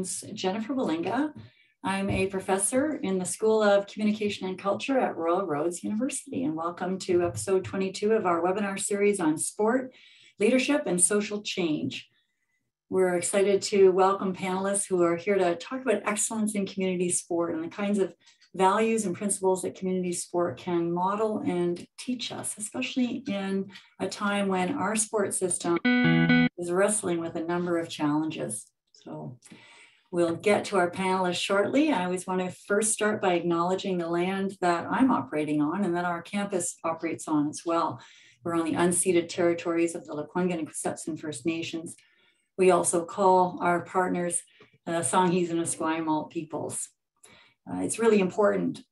name's Jennifer Walinga. I'm a professor in the School of Communication and Culture at Royal Roads University, and welcome to episode 22 of our webinar series on sport, leadership, and social change. We're excited to welcome panelists who are here to talk about excellence in community sport and the kinds of values and principles that community sport can model and teach us, especially in a time when our sport system is wrestling with a number of challenges. So we'll get to our panelists shortly. I always want to first start by acknowledging the land that I'm operating on and that our campus operates on as well. We're on the unceded territories of the Lekwungen and Qusetsun First Nations. We also call our partners uh, Songhees and Esquimalt peoples. Uh, it's really important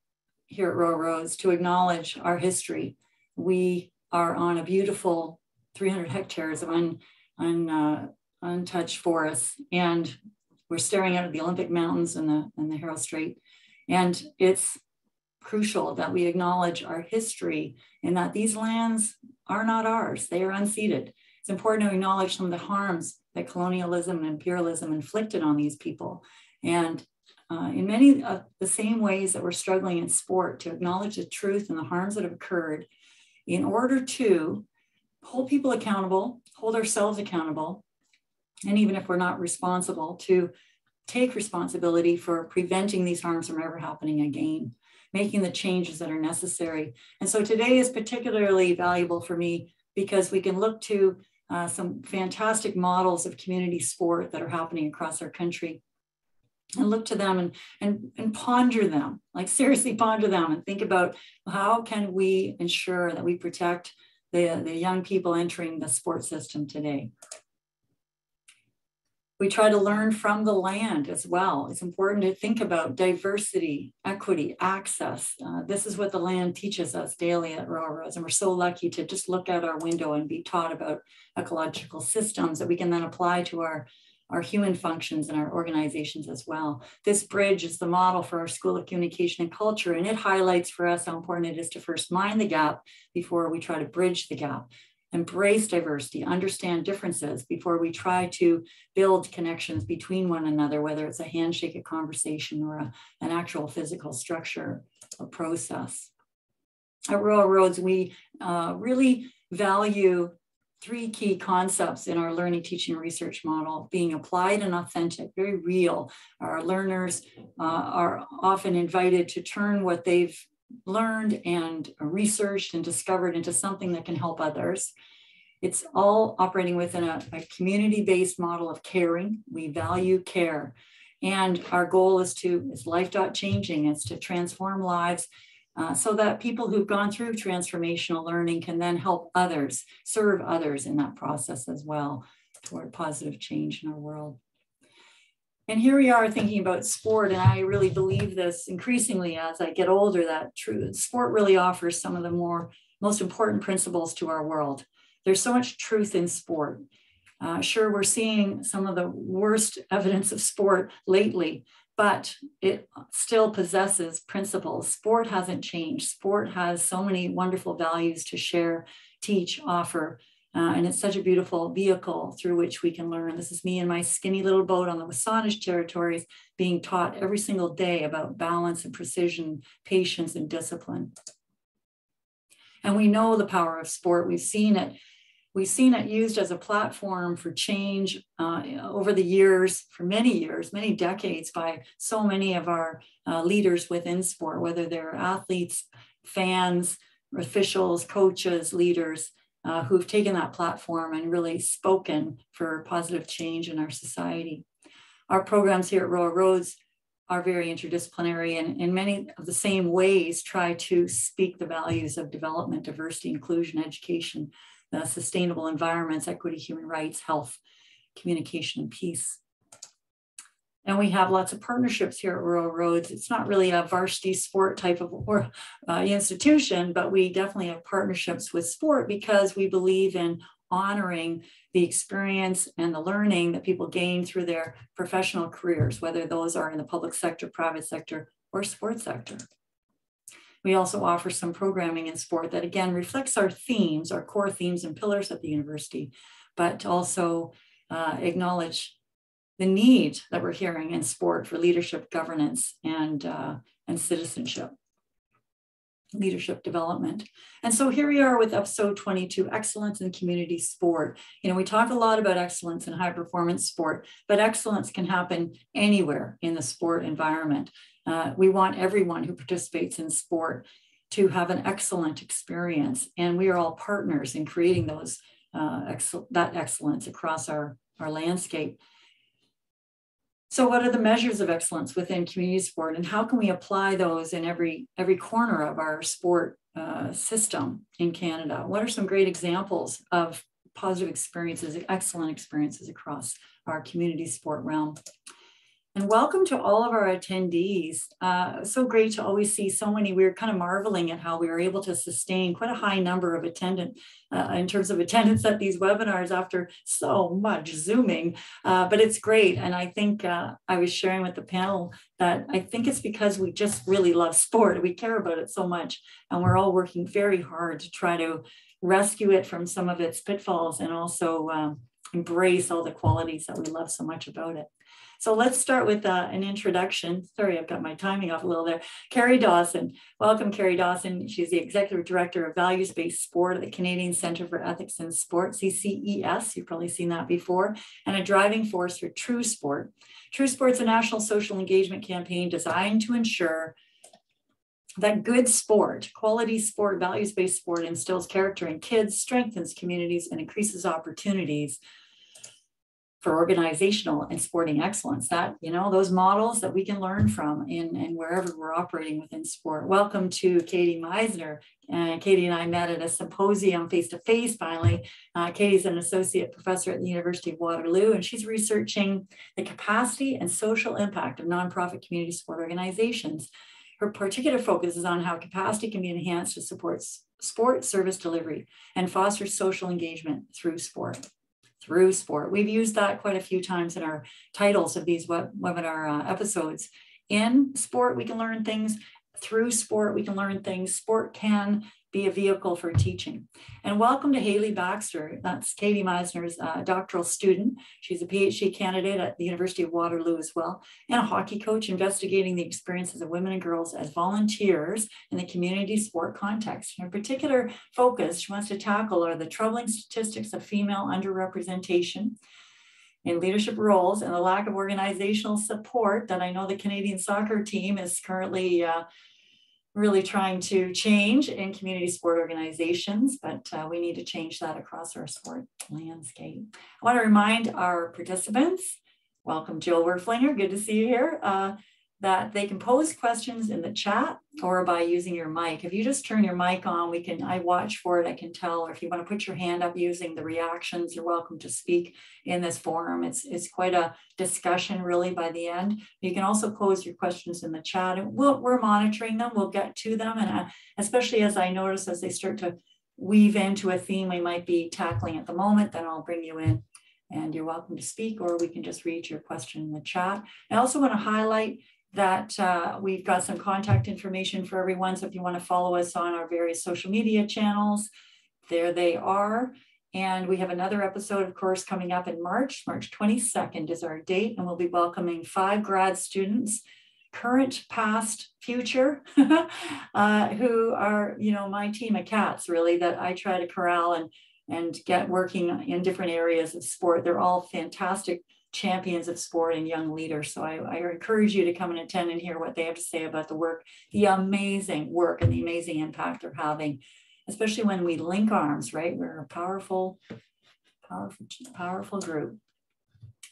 here at Royal Roads to acknowledge our history. We are on a beautiful 300 hectares of un, un, uh, untouched forests, and we're staring out at the Olympic Mountains and the, and the Haro Strait. And it's crucial that we acknowledge our history and that these lands are not ours, they are unceded. It's important to acknowledge some of the harms that colonialism and imperialism inflicted on these people. And uh, in many of the same ways that we're struggling in sport to acknowledge the truth and the harms that have occurred in order to hold people accountable, hold ourselves accountable, and even if we're not responsible, to take responsibility for preventing these harms from ever happening again, making the changes that are necessary. And so today is particularly valuable for me because we can look to uh, some fantastic models of community sport that are happening across our country and look to them and, and, and ponder them, like seriously ponder them and think about how can we ensure that we protect the, the young people entering the sport system today. We try to learn from the land as well. It's important to think about diversity, equity, access. Uh, this is what the land teaches us daily at Royal Roads. And we're so lucky to just look out our window and be taught about ecological systems that we can then apply to our our human functions and our organizations as well. This bridge is the model for our School of Communication and Culture, and it highlights for us how important it is to first mind the gap before we try to bridge the gap. Embrace diversity, understand differences before we try to build connections between one another, whether it's a handshake, a conversation, or a, an actual physical structure or process. At Royal Roads, we uh, really value three key concepts in our learning, teaching, research model being applied and authentic, very real. Our learners uh, are often invited to turn what they've learned and researched and discovered into something that can help others. It's all operating within a, a community based model of caring. We value care. And our goal is to, is life dot changing, is to transform lives uh, so that people who've gone through transformational learning can then help others, serve others in that process as well toward positive change in our world. And here we are thinking about sport, and I really believe this increasingly as I get older that true sport really offers some of the more most important principles to our world. There's so much truth in sport. Uh, sure, we're seeing some of the worst evidence of sport lately, but it still possesses principles. Sport hasn't changed. Sport has so many wonderful values to share, teach, offer. Uh, and it's such a beautiful vehicle through which we can learn. This is me in my skinny little boat on the WSÁNEĆ territories being taught every single day about balance and precision, patience and discipline. And we know the power of sport. We've seen it We've seen it used as a platform for change uh, over the years, for many years, many decades, by so many of our uh, leaders within sport, whether they're athletes, fans, officials, coaches, leaders uh, who've taken that platform and really spoken for positive change in our society. Our programs here at Royal Roads are very interdisciplinary and in many of the same ways try to speak the values of development, diversity, inclusion, education, uh, sustainable environments, equity, human rights, health, communication, and peace. And we have lots of partnerships here at Royal Roads. It's not really a varsity sport type of or, uh, institution, but we definitely have partnerships with sport because we believe in honoring the experience and the learning that people gain through their professional careers, whether those are in the public sector, private sector, or sports sector. We also offer some programming in sport that again reflects our themes, our core themes and pillars at the university, but also uh, acknowledge the need that we're hearing in sport for leadership, governance, and, uh, and citizenship, leadership development. And so here we are with episode 22, excellence in community sport. You know, we talk a lot about excellence in high performance sport, but excellence can happen anywhere in the sport environment. Uh, we want everyone who participates in sport to have an excellent experience. And we are all partners in creating those uh, excel that excellence across our, our landscape. So what are the measures of excellence within community sport and how can we apply those in every, every corner of our sport uh, system in Canada? What are some great examples of positive experiences, excellent experiences across our community sport realm? And welcome to all of our attendees. Uh, so great to always see so many. We are kind of marveling at how we were able to sustain quite a high number of attendant uh, in terms of attendance at these webinars after so much Zooming. Uh, but it's great. And I think uh, I was sharing with the panel that I think it's because we just really love sport. We care about it so much. And we're all working very hard to try to rescue it from some of its pitfalls and also um, embrace all the qualities that we love so much about it. So let's start with uh, an introduction. Sorry, I've got my timing off a little there. Karri Dawson. Welcome, Karri Dawson. She's the Executive Director of Values-Based Sport at the Canadian Centre for Ethics in Sport, CCES. You've probably seen that before. And a driving force for True Sport. True Sport's a national social engagement campaign designed to ensure that good sport, quality sport, values-based sport instills character in kids, strengthens communities, and increases opportunities for organizational and sporting excellence that you know those models that we can learn from in and wherever we're operating within sport. Welcome to katie misener. Uh, katie and i met at a symposium face to face finally. Uh, katie's an associate professor at the university of waterloo and she's researching the capacity and social impact of nonprofit community sport organizations. Her particular focus is on how capacity can be enhanced to support sport service delivery and foster social engagement through sport through sport. We've used that quite a few times in our titles of these web, webinar uh, episodes. In sport, we can learn things. Through sport, we can learn things. Sport can be a vehicle for teaching. And welcome to Haley Baxter. That's Katie Misener's uh, doctoral student. She's a PhD candidate at the University of Waterloo as well, and a hockey coach investigating the experiences of women and girls as volunteers in the community sport context. Her particular focus she wants to tackle are the troubling statistics of female underrepresentation in leadership roles and the lack of organizational support that I know the Canadian soccer team is currently uh, really trying to change in community sport organizations, but uh, we need to change that across our sport landscape. I want to remind our participants, welcome Jill Werflinger, good to see you here. Uh, that they can pose questions in the chat or by using your mic. If you just turn your mic on, we can, I watch for it, I can tell, or if you want to put your hand up using the reactions, you're welcome to speak in this forum. It's, it's quite a discussion really by the end. You can also pose your questions in the chat and we'll, we're monitoring them, we'll get to them. And uh, especially as I notice as they start to weave into a theme we might be tackling at the moment, then I'll bring you in and you're welcome to speak or we can just read your question in the chat. I also want to highlight that uh, we've got some contact information for everyone. So if you want to follow us on our various social media channels, there they are. And we have another episode, of course, coming up in March. March 22nd is our date, and we'll be welcoming five grad students, current, past, future, uh, who are, you know, my team of cats, really, that I try to corral and, and get working in different areas of sport. They're all fantastic champions of sport and young leaders. So I, I, encourage you to come and attend and hear what they have to say about the work, the amazing work and the amazing impact they're having, especially when we link arms, right? We're a powerful, powerful, powerful group.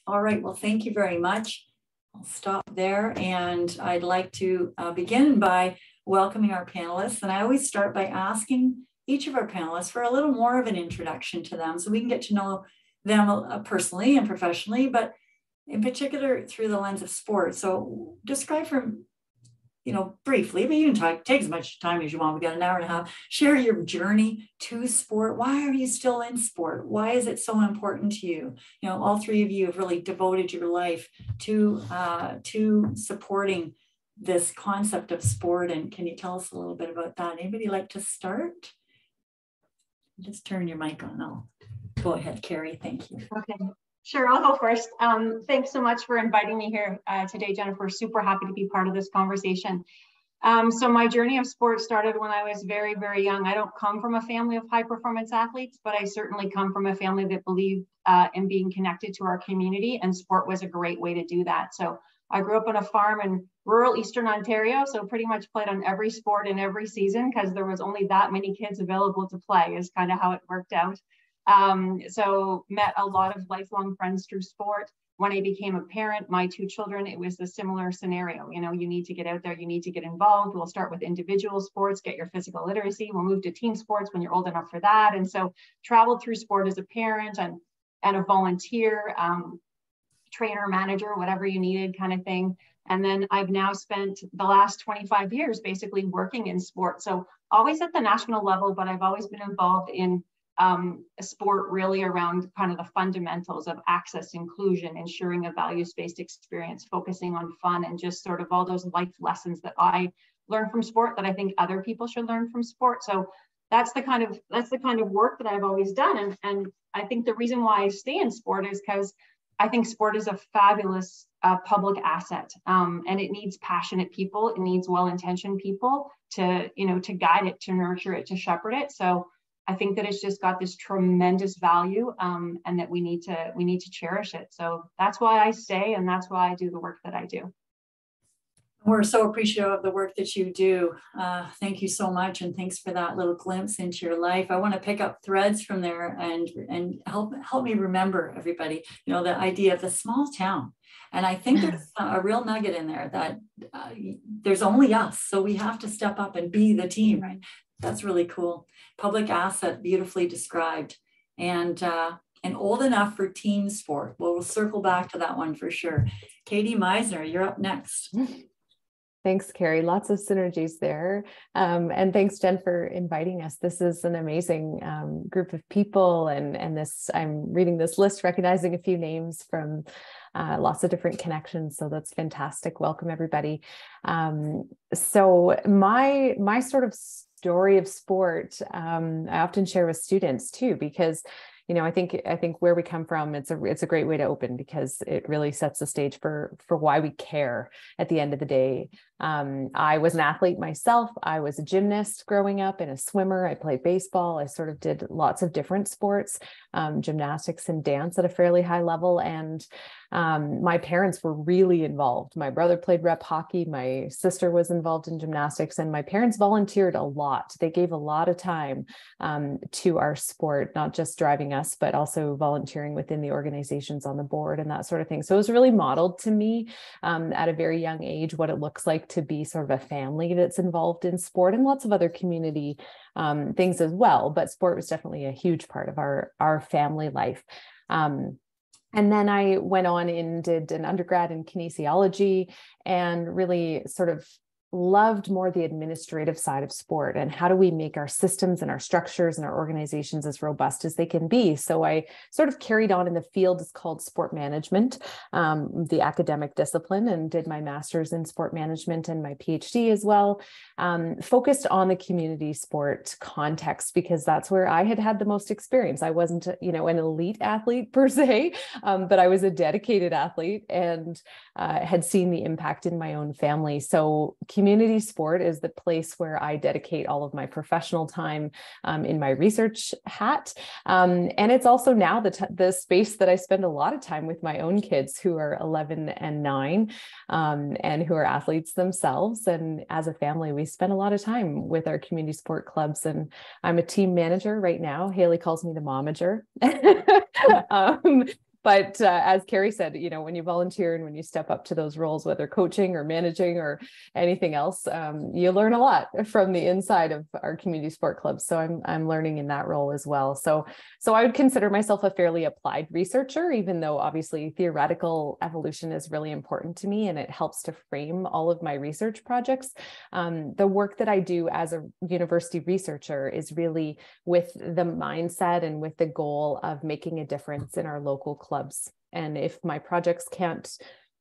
All right, well, thank you very much. I'll stop there and I'd like to uh, begin by welcoming our panelists. And I always start by asking each of our panelists for a little more of an introduction to them so we can get to know them uh, personally and professionally, but in particular through the lens of sport. So describe from, you know, briefly, but you can talk, take as much time as you want. We got an hour and a half. Share your journey to sport. Why are you still in sport? Why is it so important to you? You know, all three of you have really devoted your life to uh, to supporting this concept of sport. And can you tell us a little bit about that? Anybody like to start? Just turn your mic on. I'll Go ahead, Karri. Thank you. Okay. Sure, I'll go first. Um, thanks so much for inviting me here uh, today, Jennifer. Super happy to be part of this conversation. Um, so my journey of sports started when I was very, very young. I don't come from a family of high performance athletes, but I certainly come from a family that believed uh, in being connected to our community and sport was a great way to do that. So I grew up on a farm in rural Eastern Ontario, so pretty much played on every sport in every season because there was only that many kids available to play is kind of how it worked out. Um, so met a lot of lifelong friends through sport. When I became a parent, my two children, it was a similar scenario. You know, you need to get out there, you need to get involved. We'll start with individual sports, get your physical literacy. We'll move to team sports when you're old enough for that. And so traveled through sport as a parent and, and a volunteer, um, trainer, manager, whatever you needed kind of thing. And then I've now spent the last 25 years basically working in sport. So always at the national level, but I've always been involved in um, sport really around kind of the fundamentals of access, inclusion, ensuring a values-based experience, focusing on fun and just sort of all those life lessons that I learned from sport that I think other people should learn from sport. So that's the kind of that's the kind of work that I've always done. And, and I think the reason why I stay in sport is because I think sport is a fabulous uh, public asset, um, and it needs passionate people. It needs well-intentioned people to, you know, to guide it, to nurture it, to shepherd it. So I think that it's just got this tremendous value, um, and that we need to we need to cherish it. So that's why I stay, and that's why I do the work that I do. We're so appreciative of the work that you do. Uh, thank you so much, and thanks for that little glimpse into your life. I want to pick up threads from there and and help help me remember everybody. You know, the idea of the small town, and I think there's a real nugget in there that uh, there's only us, so we have to step up and be the team. Right. That's really cool. Public asset, beautifully described, and uh, and old enough for team sport. Well, we'll circle back to that one for sure. Katie Misener, you're up next. Thanks, Karri. Lots of synergies there. Um, and thanks, Jen, for inviting us. This is an amazing um, group of people. And, and this, I'm reading this list, recognizing a few names from uh, lots of different connections. So that's fantastic. Welcome, everybody. Um, so my, my sort of story of sport, um, I often share with students too, because you know, I think I think where we come from, it's a it's a great way to open because it really sets the stage for for why we care at the end of the day. Um, I was an athlete myself. I was a gymnast growing up and a swimmer. I played baseball. I sort of did lots of different sports, um, gymnastics and dance at a fairly high level. And um, my parents were really involved. My brother played rep hockey. My sister was involved in gymnastics, and my parents volunteered a lot. They gave a lot of time um, to our sport, not just driving us, but also volunteering within the organizations on the board and that sort of thing. So it was really modeled to me um, at a very young age what it looks like to be sort of a family that's involved in sport and lots of other community um, things as well. But sport was definitely a huge part of our our family life. Um, and then I went on and did an undergrad in kinesiology and really sort of loved more the administrative side of sport and how do we make our systems and our structures and our organizations as robust as they can be. So i sort of carried on in the field it's called sport management um, the academic discipline and did my master's in sport management and my phd as well um, focused on the community sport context because that's where i had had the most experience. I wasn't you know an elite athlete per se um, but i was a dedicated athlete and uh, had seen the impact in my own family. So community sport is the place where I dedicate all of my professional time um, in my research hat. Um, and it's also now the, t- the space that I spend a lot of time with my own kids who are 11 and 9 um, and who are athletes themselves. And as a family, we spend a lot of time with our community sport clubs. And I'm a team manager right now. Haley calls me the momager. but uh, as Karri said, you know, when you volunteer and when you step up to those roles, whether coaching or managing or anything else, um, you learn a lot from the inside of our community sport clubs. So I'm I'm learning in that role as well. So so I would consider myself a fairly applied researcher, even though obviously theoretical evolution is really important to me and it helps to frame all of my research projects. Um, the work that I do as a university researcher is really with the mindset and with the goal of making a difference in our local clubs. And if my projects can't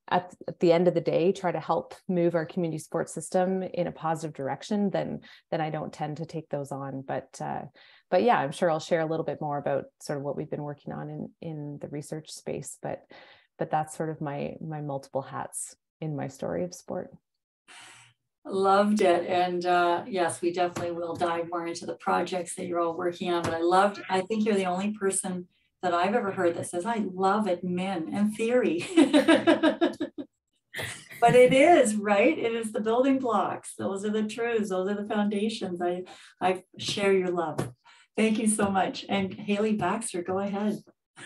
at, at, the end of the day try to help move our community sports system in a positive direction, then then I don't tend to take those on. But uh, but yeah, I'm sure I'll share a little bit more about sort of what we've been working on in in the research space. But but that's sort of my my multiple hats in my story of sport. Loved it. And uh, yes, we definitely will dive more into the projects that you're all working on. But I loved, I think you're the only person that I've ever heard that says, I love admin and theory. but it is, right? It is the building blocks. Those are the truths. Those are the foundations. I, I share your love. Thank you so much. And Haley Baxter, go ahead.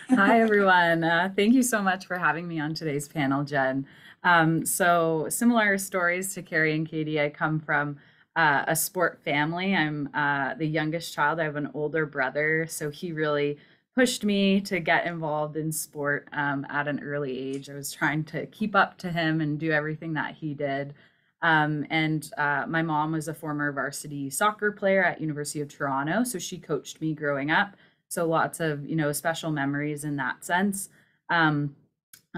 Hi, everyone. Uh, thank you so much for having me on today's panel, Jen. Um, so similar stories to Karri and Katie. I come from uh, a sport family. I'm uh, the youngest child. I have an older brother, so he really pushed me to get involved in sport um, at an early age. I was trying to keep up to him and do everything that he did. Um, and uh, my mom was a former varsity soccer player at University of Toronto, so she coached me growing up. So lots of you know special memories in that sense. Um,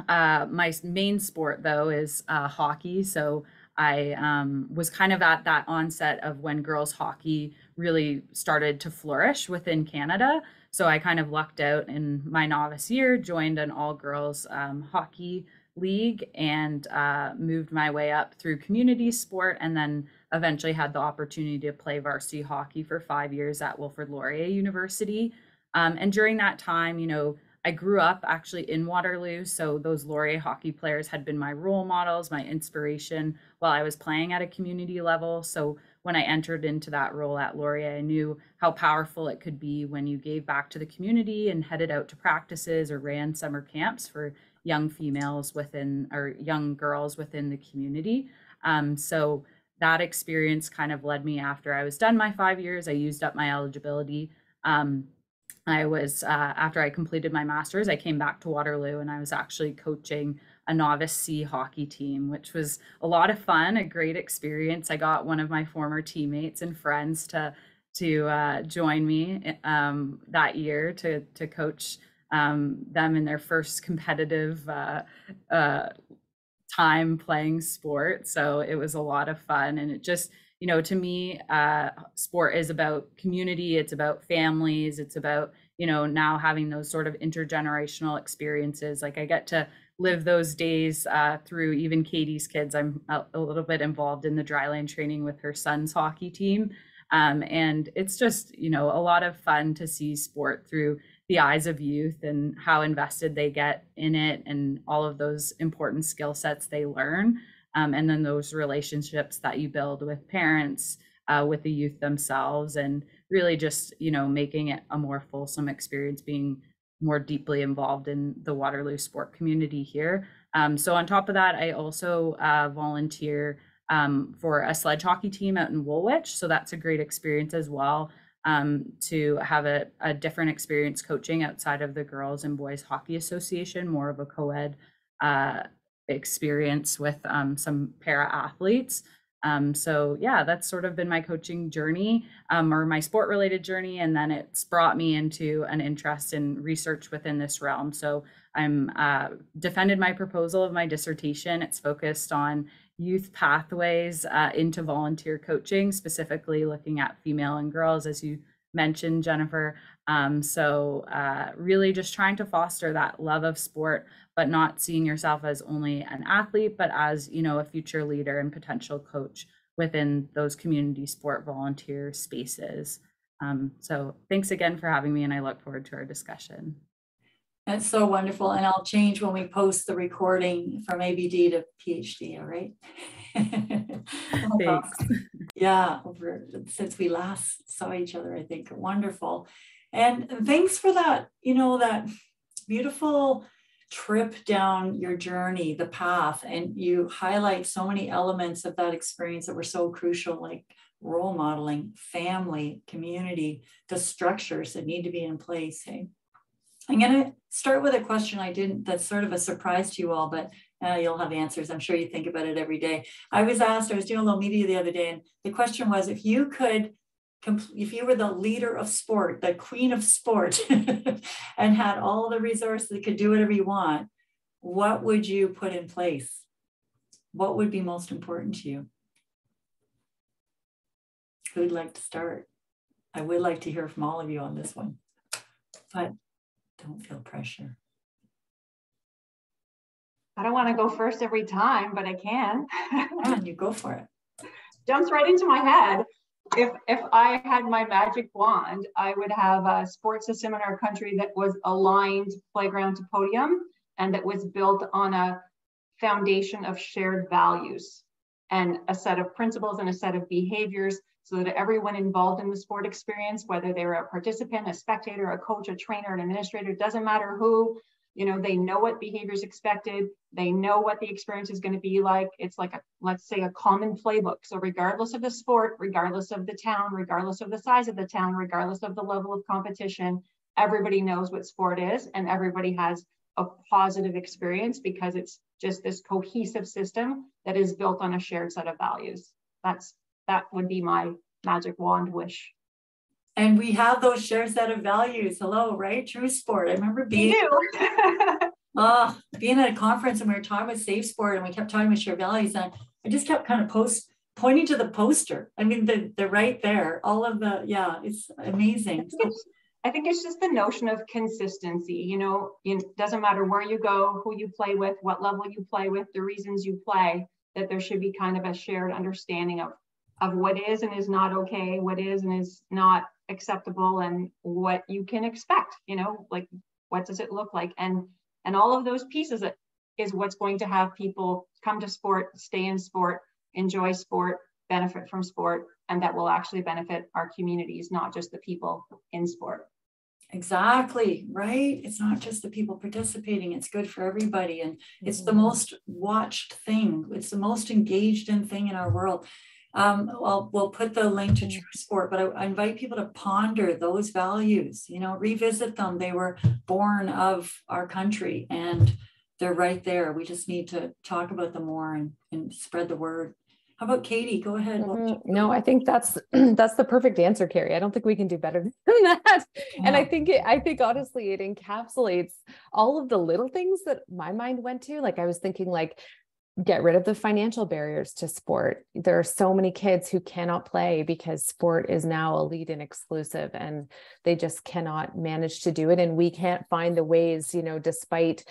uh, my main sport though is uh, hockey. So I um, was kind of at that onset of when girls hockey really started to flourish within Canada. So I kind of lucked out in my novice year, joined an all girls um, hockey league, and uh, moved my way up through community sport, and then eventually had the opportunity to play varsity hockey for five years at Wilfrid Laurier University. Um, and during that time, you know, I grew up actually in Waterloo, so those Laurier hockey players had been my role models, my inspiration while I was playing at a community level. So when I entered into that role at Laurier, I knew how powerful it could be when you gave back to the community and headed out to practices or ran summer camps for young females within or young girls within the community. Um, so that experience kind of led me after I was done my five years. I used up my eligibility. Um, I was, uh, after I completed my master's, I came back to Waterloo and I was actually coaching a novice C hockey team, which was a lot of fun, a great experience. I got one of my former teammates and friends to to uh, join me um, that year to to coach um, them in their first competitive uh, uh, time playing sport. So it was a lot of fun, and it just you know, to me, uh, sport is about community. It's about families. It's about, you know, now having those sort of intergenerational experiences. Like I get to live those days uh, through even Katie's kids. I'm a, a, little bit involved in the dryland training with her son's hockey team. Um, and it's just, you know, a lot of fun to see sport through the eyes of youth and how invested they get in it and all of those important skill sets they learn um, and then those relationships that you build with parents uh, with the youth themselves and really just you know making it a more fulsome experience being more deeply involved in the waterloo sport community here um, so on top of that i also uh, volunteer um, for a sledge hockey team out in woolwich so that's a great experience as well um, to have a, a different experience coaching outside of the girls and boys hockey association more of a co-ed uh, experience with um, some para athletes. Um, so yeah, that's sort of been my coaching journey um, or my sport related journey. And then it's brought me into an interest in research within this realm. So I'm uh, defended my proposal of my dissertation. It's focused on youth pathways uh, into volunteer coaching, specifically looking at female and girls, as you mentioned, Jennifer. Um, so uh, really just trying to foster that love of sport, but not seeing yourself as only an athlete, but as, you know, a future leader and potential coach within those community sport volunteer spaces. Um, so thanks again for having me and I look forward to our discussion. That's so wonderful. And I'll change when we post the recording from ABD to PhD, all right? Thanks. yeah, over since we last saw each other, I think. Wonderful. And thanks for that, you know, that beautiful trip down your journey, the path, and you highlight so many elements of that experience that were so crucial, like role modeling, family, community, the structures that need to be in place. Hey, I'm going to start with a question I didn't, that's sort of a surprise to you all, but uh, you'll have answers. I'm sure you think about it every day. I was asked, I was doing a little media the other day, and the question was if you could if you were the leader of sport, the queen of sport, and had all the resources, that could do whatever you want, what would you put in place? What would be most important to you? Who'd like to start? I would like to hear from all of you on this one, but don't feel pressure. I don't want to go first every time, but I can. and you go for it. Jumps right into my head. If if I had my magic wand, I would have a sports system in our country that was aligned playground to podium and that was built on a foundation of shared values and a set of principles and a set of behaviors so that everyone involved in the sport experience, whether they're a participant, a spectator, a coach, a trainer, an administrator, doesn't matter who, you know, they know what behavior is expected. They know what the experience is going to be like. It's like, a, let's say, a common playbook. So regardless of the sport, regardless of the town, regardless of the size of the town, regardless of the level of competition, everybody knows what sport is and everybody has a positive experience because it's just this cohesive system that is built on a shared set of values. That's that would be my magic wand wish. And we have those shared set of values. Hello, right? True sport. I remember being uh, being at a conference and we were talking about safe sport and we kept talking about shared values. And I just kept kind of post pointing to the poster. I mean, the, they're right there. All of the, yeah, it's amazing. I think it's just the notion of consistency. You know, it doesn't matter where you go, who you play with, what level you play with, the reasons you play, that there should be kind of a shared understanding of, of what is and is not okay, what is and is not acceptable, and what you can expect, you know, like what does it look like? And and all of those pieces is what's going to have people come to sport, stay in sport, enjoy sport, benefit from sport, and that will actually benefit our communities, not just the people in sport. Exactly, right? It's not just the people participating, it's good for everybody. And it's mm-hmm. the most watched thing, it's the most engaged in thing in our world. Um, well, we'll put the link to mm-hmm. True Sport, but I, I, invite people to ponder those values, you know, revisit them. They were born of our country and they're right there. We just need to talk about them more and, and spread the word. How about Katie? Go ahead. Mm-hmm. No, I think that's that's the perfect answer, Karri. I don't think we can do better than that. Yeah. And I think it, I think honestly, it encapsulates all of the little things that my mind went to. Like I was thinking, like get rid of the financial barriers to sport. There are so many kids who cannot play because sport is now elite and exclusive and they just cannot manage to do it. And we can't find the ways, you know, despite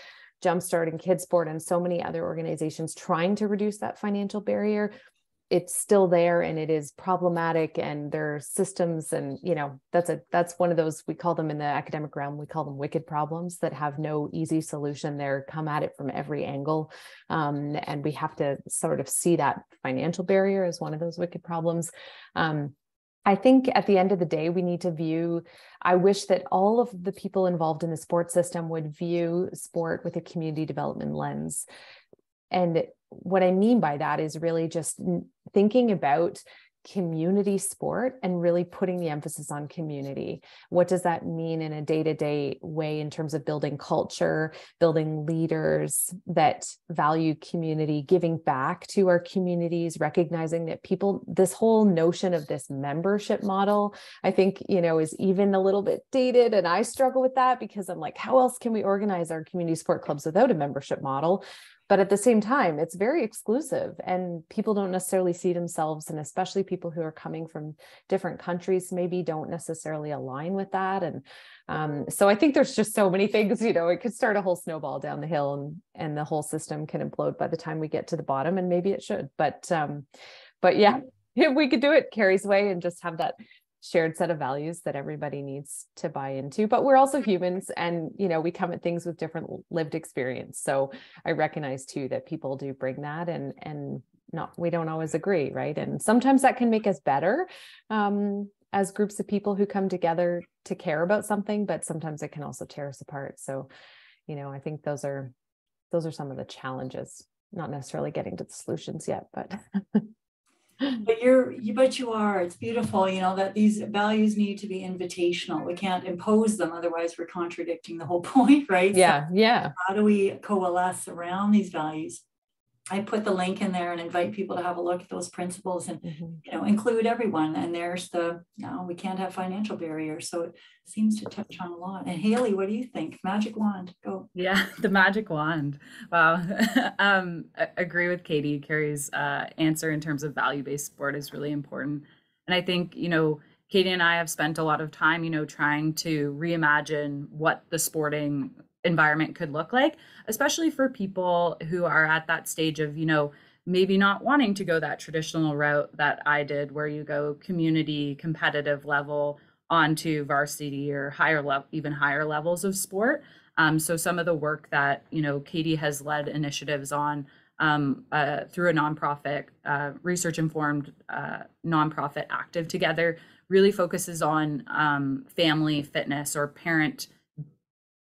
jumpstarting KidSport and so many other organizations trying to reduce that financial barrier it's still there and it is problematic and there are systems and you know that's a that's one of those we call them in the academic realm we call them wicked problems that have no easy solution they're come at it from every angle um, and we have to sort of see that financial barrier as one of those wicked problems um, I think at the end of the day, we need to view. I wish that all of the people involved in the sports system would view sport with a community development lens. And what I mean by that is really just thinking about community sport and really putting the emphasis on community. What does that mean in a day to day way in terms of building culture, building leaders that value community, giving back to our communities, recognizing that people, this whole notion of this membership model, I think, you know, is even a little bit dated. And I struggle with that because I'm like, how else can we organize our community sport clubs without a membership model? But at the same time it's very exclusive and people don't necessarily see themselves and especially people who are coming from different countries maybe don't necessarily align with that and um, so i think there's just so many things you know it could start a whole snowball down the hill and and the whole system can implode by the time we get to the bottom and maybe it should but um but yeah if we could do it. Karri's way and just have that shared set of values that everybody needs to buy into but we're also humans and you know we come at things with different lived experience. So i recognize too that people do bring that and and not we don't always agree right? And sometimes that can make us better um, as groups of people who come together to care about something but sometimes it can also tear us apart. So you know i think those are those are some of the challenges not necessarily getting to the solutions yet but but you're you but you are it's beautiful you know that these values need to be invitational we can't impose them otherwise we're contradicting the whole point right? Yeah so yeah. how do we coalesce around these values I put the link in there and invite people to have a look at those principles and Mhm. you know include everyone. And there's the no, we can't have financial barriers, so it seems to touch on a lot. And Haley, what do you think? Magic wand, go. Yeah, the magic wand. Wow. um, I agree with Katie. Karri's uh, answer in terms of value-based sport is really important. And I think, you know, Katie and I have spent a lot of time, you know, trying to reimagine what the sporting environment could look like, especially for people who are at that stage of, you know, maybe not wanting to go that traditional route that I did, where you go community competitive level onto varsity or higher level, even higher levels of sport. Um, so some of the work that you know Katie has led initiatives on um, uh, through a nonprofit, uh, research informed uh, nonprofit Active Together, really focuses on um, family fitness or parent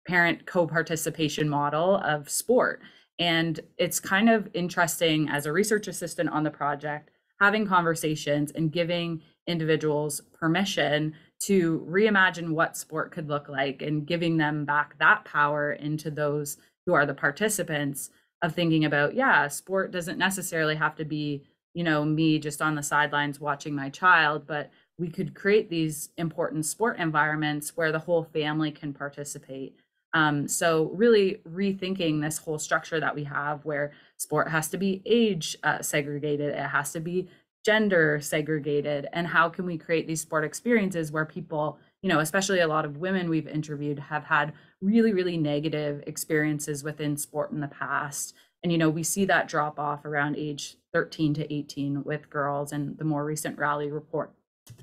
parent co-participation model of sport. And it's kind of interesting as a research assistant on the project, having conversations and giving individuals permission to reimagine what sport could look like and giving them back that power into those who are the participants of thinking about, yeah, sport doesn't necessarily have to be, you know, me just on the sidelines watching my child, but we could create these important sport environments where the whole family can participate. Um, so really rethinking this whole structure that we have where sport has to be age uh, segregated, it has to be gender segregated, and how can we create these sport experiences where people, you know, especially a lot of women we've interviewed have had really, really negative experiences within sport in the past. And, you know, we see that drop off around age 13 to 18 with girls. And the more recent Rally report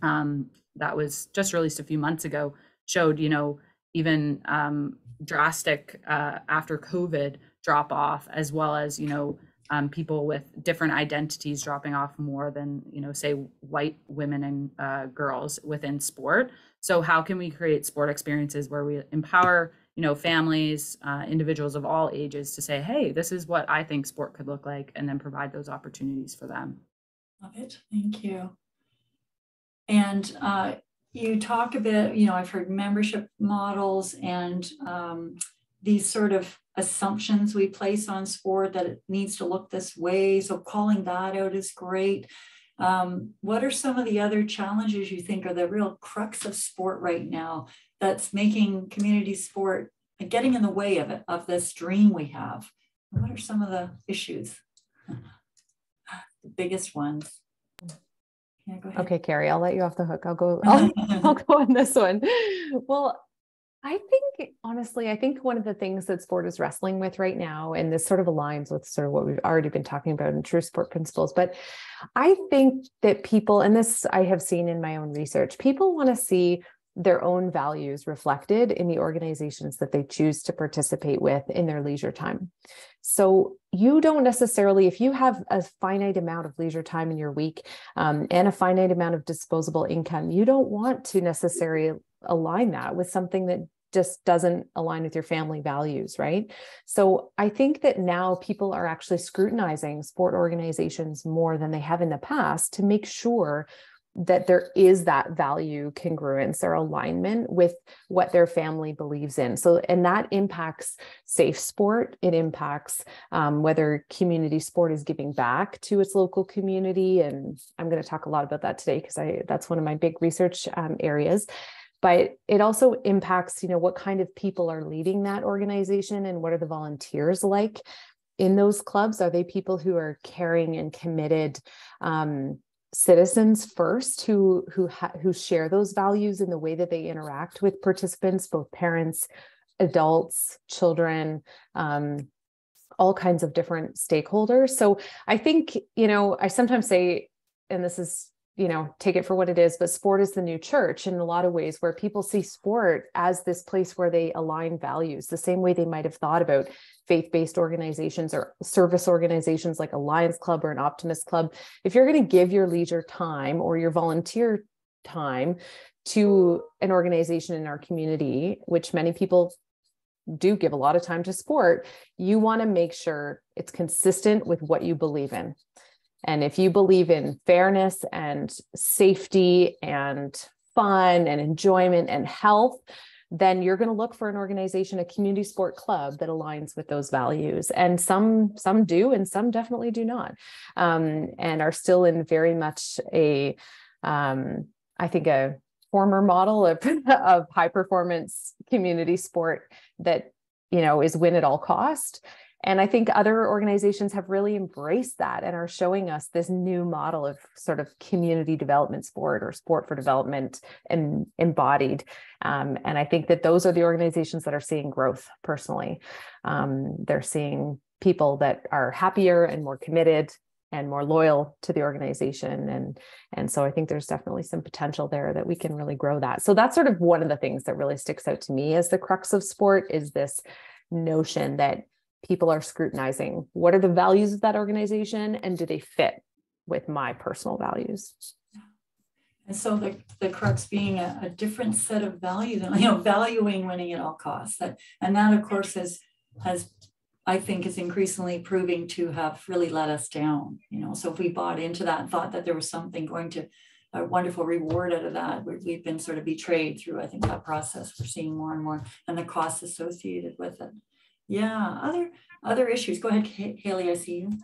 um, that was just released a few months ago showed, you know, even um, drastic uh, after COVID drop off, as well as, you know, um, people with different identities dropping off more than, you know, say white women and uh, girls within sport. So how can we create sport experiences where we empower, you know, families, uh, individuals of all ages to say, hey, this is what I think sport could look like, and then provide those opportunities for them. Love it. Thank you. And uh, you talk a bit, you know, I've heard membership models and um, these sort of assumptions we place on sport that it needs to look this way. So calling that out is great. Um, what are some of the other challenges you think are the real crux of sport right now that's making community sport getting in the way of it, of this dream we have? What are some of the issues? the biggest ones. Yeah, go ahead. Okay, Karri, I'll let you off the hook. I'll go. I'll, I'll go on this one. Well, I think honestly, I think one of the things that sport is wrestling with right now, and this sort of aligns with sort of what we've already been talking about in true sport principles, but I think that people, and this I have seen in my own research, people want to see their own values reflected in the organizations that they choose to participate with in their leisure time. So you don't necessarily, if you have a finite amount of leisure time in your week um, and a finite amount of disposable income, you don't want to necessarily align that with something that just doesn't align with your family values, right? So I think that now people are actually scrutinizing sport organizations more than they have in the past to make sure that there is that value congruence or alignment with what their family believes in. So, and that impacts safe sport. It impacts um, whether community sport is giving back to its local community. And I'm going to talk a lot about that today because I that's one of my big research um, areas. But it also impacts, you know, what kind of people are leading that organization and what are the volunteers like in those clubs? Are they people who are caring and committed? Um, citizens first who who ha- who share those values in the way that they interact with participants both parents adults children um, all kinds of different stakeholders. So i think you know i sometimes say and this is you know take it for what it is but sport is the new church in a lot of ways where people see sport as this place where they align values the same way they might have thought about faith-based organizations or service organizations like a lions club or an optimist club. If you're going to give your leisure time or your volunteer time to an organization in our community which many people do give a lot of time to sport you want to make sure it's consistent with what you believe in and if you believe in fairness and safety and fun and enjoyment and health, then you're going to look for an organization, a community sport club that aligns with those values. And some some do, and some definitely do not, um, and are still in very much a, um, I think a former model of, of high performance community sport that you know is win at all cost and I think other organizations have really embraced that and are showing us this new model of sort of community development sport or sport for development and embodied. Um, and I think that those are the organizations that are seeing growth personally. Um, they're seeing people that are happier and more committed and more loyal to the organization and and so i think there's definitely some potential there that we can really grow that so that's sort of one of the things that really sticks out to me as the crux of sport is this notion that people are scrutinizing what are the values of that organization and do they fit with my personal values and so the, the crux being a, a different set of values you know valuing winning at all costs that and that of course has has I think is increasingly proving to have really let us down. You know, so if we bought into that and thought that there was something going to a wonderful reward out of that, we've been sort of betrayed through, I think, that process. We're seeing more and more and the costs associated with it. Yeah, other other issues. Go ahead, Haley. I see you.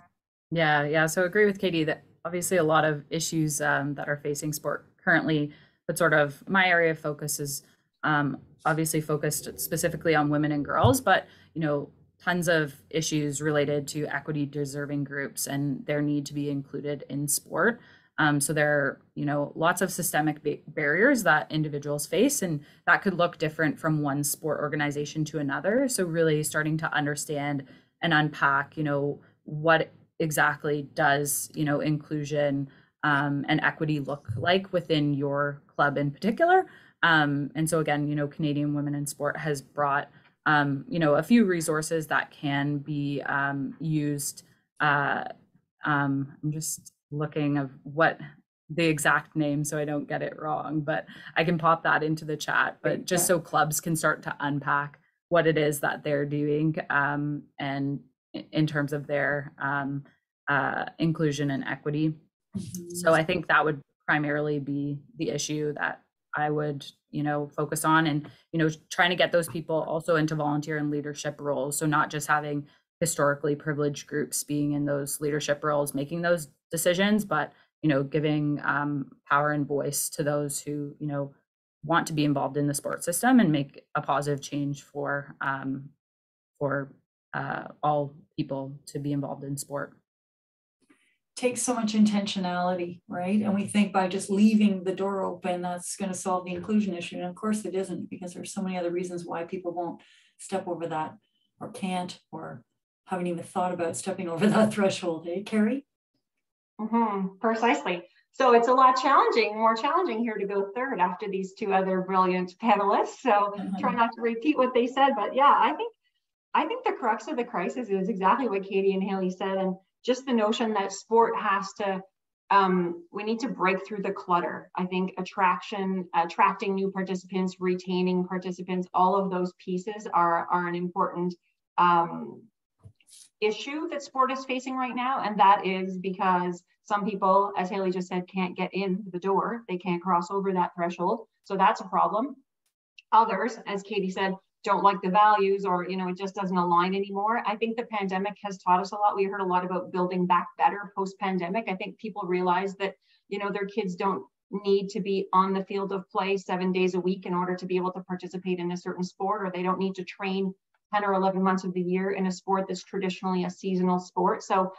Yeah, yeah. So agree with Katie that obviously a lot of issues um, that are facing sport currently, but sort of my area of focus is um, obviously focused specifically on women and girls, but you know tons of issues related to equity deserving groups and their need to be included in sport. Um, so there are, you know, lots of systemic ba- barriers that individuals face, and that could look different from one sport organization to another. So really starting to understand and unpack, you know, what exactly does, you know, inclusion um, and equity look like within your club in particular. Um, and so again, you know, Canadian Women in Sport has brought um, you know, a few resources that can be um, used. Uh, um, I'm just looking of what the exact name so I don't get it wrong, but I can pop that into the chat. But just so clubs can start to unpack what it is that they're doing um, and in terms of their um, uh, inclusion and equity. Mm-hmm. So I think that would primarily be the issue that I would you know focus on and you know trying to get those people also into volunteer and leadership roles so not just having historically privileged groups being in those leadership roles making those decisions but you know giving um, power and voice to those who you know want to be involved in the sports system and make a positive change for um, for uh, all people to be involved in sport takes so much intentionality, right? And we think by just leaving the door open, that's going to solve the inclusion issue. And of course it isn't because there's so many other reasons why people won't step over that or can't or haven't even thought about stepping over that threshold. Eh, Karri? Mm-hmm, precisely. So it's a lot challenging, more challenging here to go third after these two other brilliant panelists. So mm-hmm. try not to repeat what they said, but yeah, I think I think the crux of the crisis is exactly what Katie and Haley said. And just the notion that sport has to um, we need to break through the clutter. I think attraction, attracting new participants, retaining participants, all of those pieces are, are an important um, issue that sport is facing right now. And that is because some people, as Haley just said, can't get in the door. They can't cross over that threshold. So that's a problem. Others, as Katie said, don't like the values or you know it just doesn't align anymore i think the pandemic has taught us a lot we heard a lot about building back better post pandemic i think people realize that you know their kids don't need to be on the field of play seven days a week in order to be able to participate in a certain sport or they don't need to train 10 or 11 months of the year in a sport that's traditionally a seasonal sport so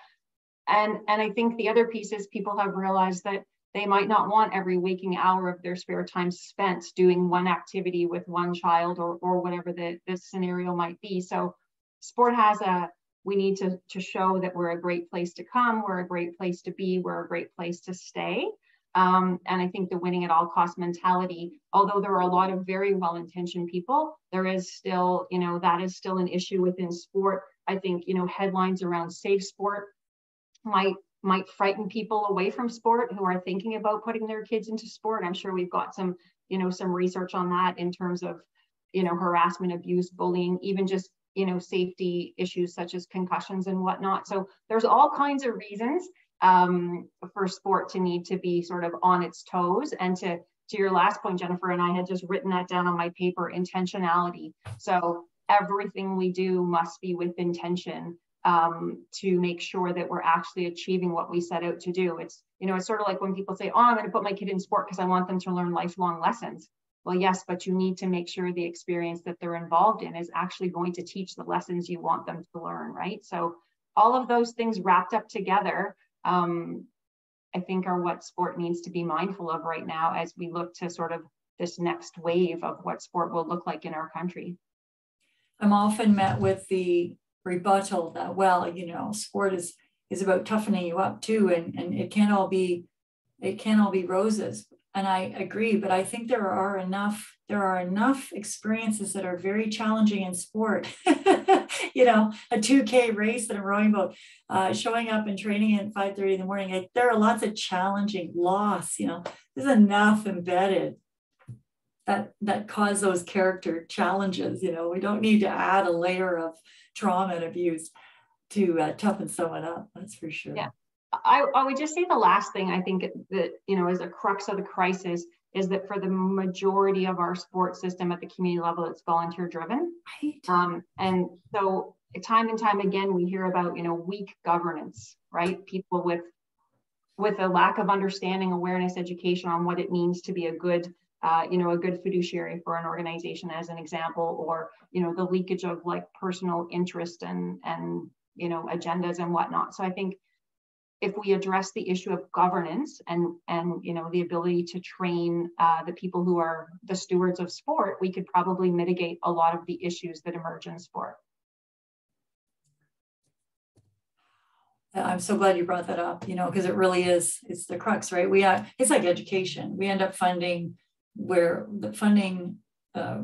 and and i think the other piece is people have realized that they might not want every waking hour of their spare time spent doing one activity with one child or, or whatever the, the scenario might be. So sport has a, we need to, to show that we're a great place to come, we're a great place to be, we're a great place to stay. Um, and I think the winning at all cost mentality, although there are a lot of very well-intentioned people, there is still, you know, that is still an issue within sport. I think, you know, headlines around safe sport might might frighten people away from sport who are thinking about putting their kids into sport. I'm sure we've got some, you know, some research on that in terms of, you know, harassment, abuse, bullying, even just, you know, safety issues such as concussions and whatnot. So there's all kinds of reasons um, for sport to need to be sort of on its toes and to to your last point, Jennifer, and I had just written that down on my paper, intentionality. So everything we do must be with intention um, to make sure that we're actually achieving what we set out to do. It's, you know, it's sort of like when people say, oh, I'm going to put my kid in sport because I want them to learn lifelong lessons. Well, yes, but you need to make sure the experience that they're involved in is actually going to teach the lessons you want them to learn, right? So all of those things wrapped up together, um, I think are what sport needs to be mindful of right now as we look to sort of this next wave of what sport will look like in our country. I'm often met with the rebuttal that well you know sport is is about toughening you up too and and it can't all be it can't all be roses and i agree but i think there are enough there are enough experiences that are very challenging in sport you know a 2k race that i'm rowing about uh, showing up and training at 5:30 in the morning I, there are lots of challenging loss you know there's enough embedded that that cause those character challenges you know we don't need to add a layer of trauma and abuse to uh, toughen someone up. That's for sure. Yeah. I, I would just say the last thing I think that, you know, is a crux of the crisis is that for the majority of our sports system at the community level, it's volunteer driven. Right. Um, and so time and time again, we hear about, you know, weak governance, right? People with with a lack of understanding, awareness, education on what it means to be a good uh, you know, a good fiduciary for an organization as an example, or, you know, the leakage of like personal interest and, and, you know, agendas and whatnot. So I think if we address the issue of governance and, and, you know, the ability to train uh, the people who are the stewards of sport, we could probably mitigate a lot of the issues that emerge in sport. I'm so glad you brought that up, you know, because it really is, it's the crux, right? We have, it's like education. We end up funding where the funding uh,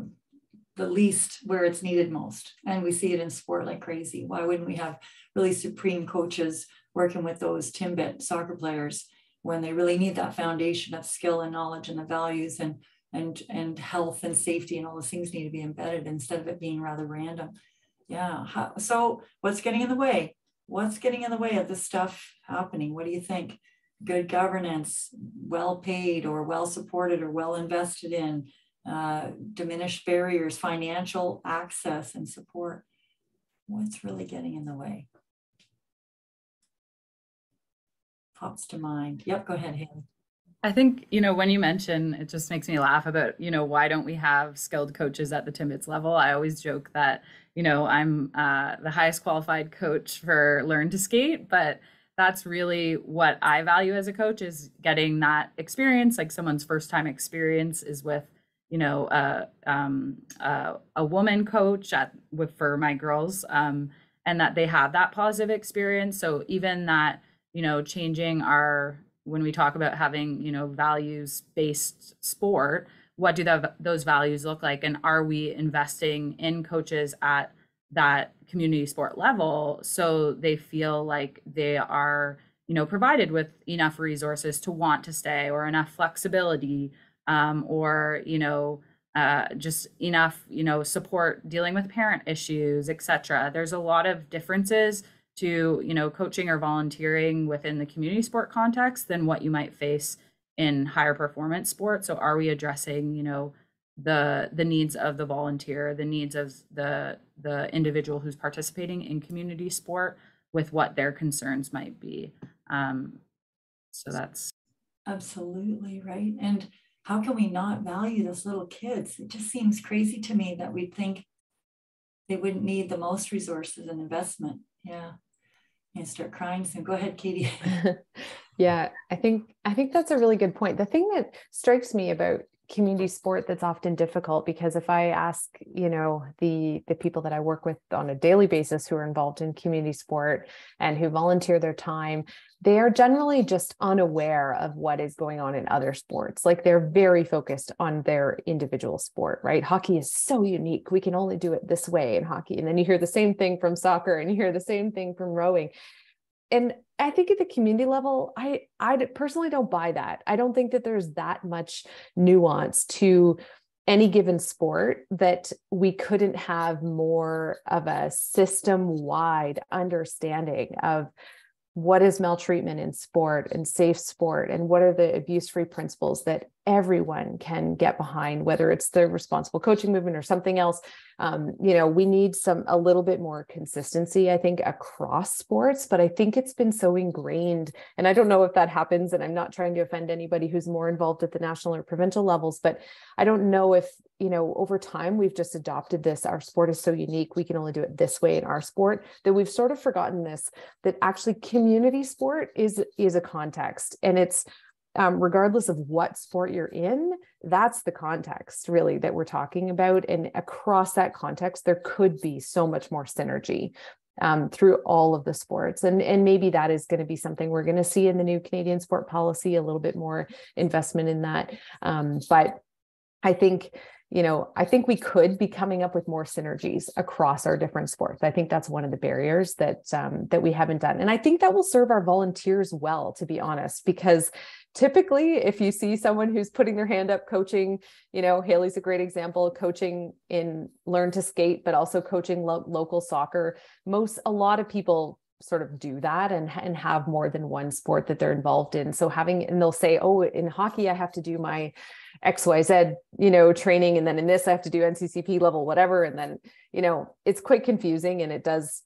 the least where it's needed most. And we see it in sport like crazy. Why wouldn't we have really supreme coaches working with those Timbit soccer players when they really need that foundation of skill and knowledge and the values and and and health and safety and all those things need to be embedded instead of it being rather random. Yeah. How, so what's getting in the way? What's getting in the way of this stuff happening? What do you think? good governance, well paid or well supported or well invested in, uh, diminished barriers, financial access and support. What's really getting in the way? Pops to mind. Yep, go ahead, Haley. I think, you know, when you mention, it just makes me laugh about, you know, why don't we have skilled coaches at the Timbits level? I always joke that, you know, I'm uh, the highest qualified coach for Learn to Skate, but that's really what I value as a coach is getting that experience. Like someone's first time experience is with, you know, uh, um, uh, a woman coach at with for my girls, um, and that they have that positive experience. So even that, you know, changing our when we talk about having, you know, values based sport, what do the, those values look like, and are we investing in coaches at that community sport level so they feel like they are you know provided with enough resources to want to stay or enough flexibility um, or you know uh, just enough you know support dealing with parent issues etc there's a lot of differences to you know coaching or volunteering within the community sport context than what you might face in higher performance sports so are we addressing you know the the needs of the volunteer, the needs of the the individual who's participating in community sport with what their concerns might be. Um, so that's absolutely right. And how can we not value those little kids? It just seems crazy to me that we'd think they wouldn't need the most resources and investment. Yeah. And start crying So Go ahead, Katie. yeah, I think I think that's a really good point. The thing that strikes me about community sport that's often difficult because if i ask you know the the people that i work with on a daily basis who are involved in community sport and who volunteer their time they are generally just unaware of what is going on in other sports. Like they're very focused on their individual sport right? Hockey is so unique. We can only do it this way in hockey. And then you hear the same thing from soccer and you hear the same thing from rowing. And I think at the community level, I I personally don't buy that. I don't think that there's that much nuance to any given sport that we couldn't have more of a system-wide understanding of what is maltreatment in sport and safe sport and what are the abuse-free principles that everyone can get behind, whether it's the responsible coaching movement or something else. Um, you know, we need some a little bit more consistency, I think, across sports. But I think it's been so ingrained, and I don't know if that happens. And I'm not trying to offend anybody who's more involved at the national or provincial levels, but I don't know if you know over time we've just adopted this. Our sport is so unique; we can only do it this way in our sport that we've sort of forgotten this. That actually, community sport is is a context, and it's um, regardless of what sport you're in, that's the context really that we're talking about. And across that context, there could be so much more synergy um, through all of the sports. And, and maybe that is going to be something we're going to see in the new Canadian sport policy, a little bit more investment in that. Um, but I think you know, I think we could be coming up with more synergies across our different sports. I think that's one of the barriers that um, that we haven't done, and I think that will serve our volunteers well, to be honest, because typically, if you see someone who's putting their hand up, coaching, you know, Haley's a great example, coaching in learn to skate, but also coaching lo- local soccer. Most a lot of people sort of do that and and have more than one sport that they're involved in. So having and they'll say oh in hockey i have to do my xyz you know training and then in this i have to do nccp level whatever. And then you know it's quite confusing and it does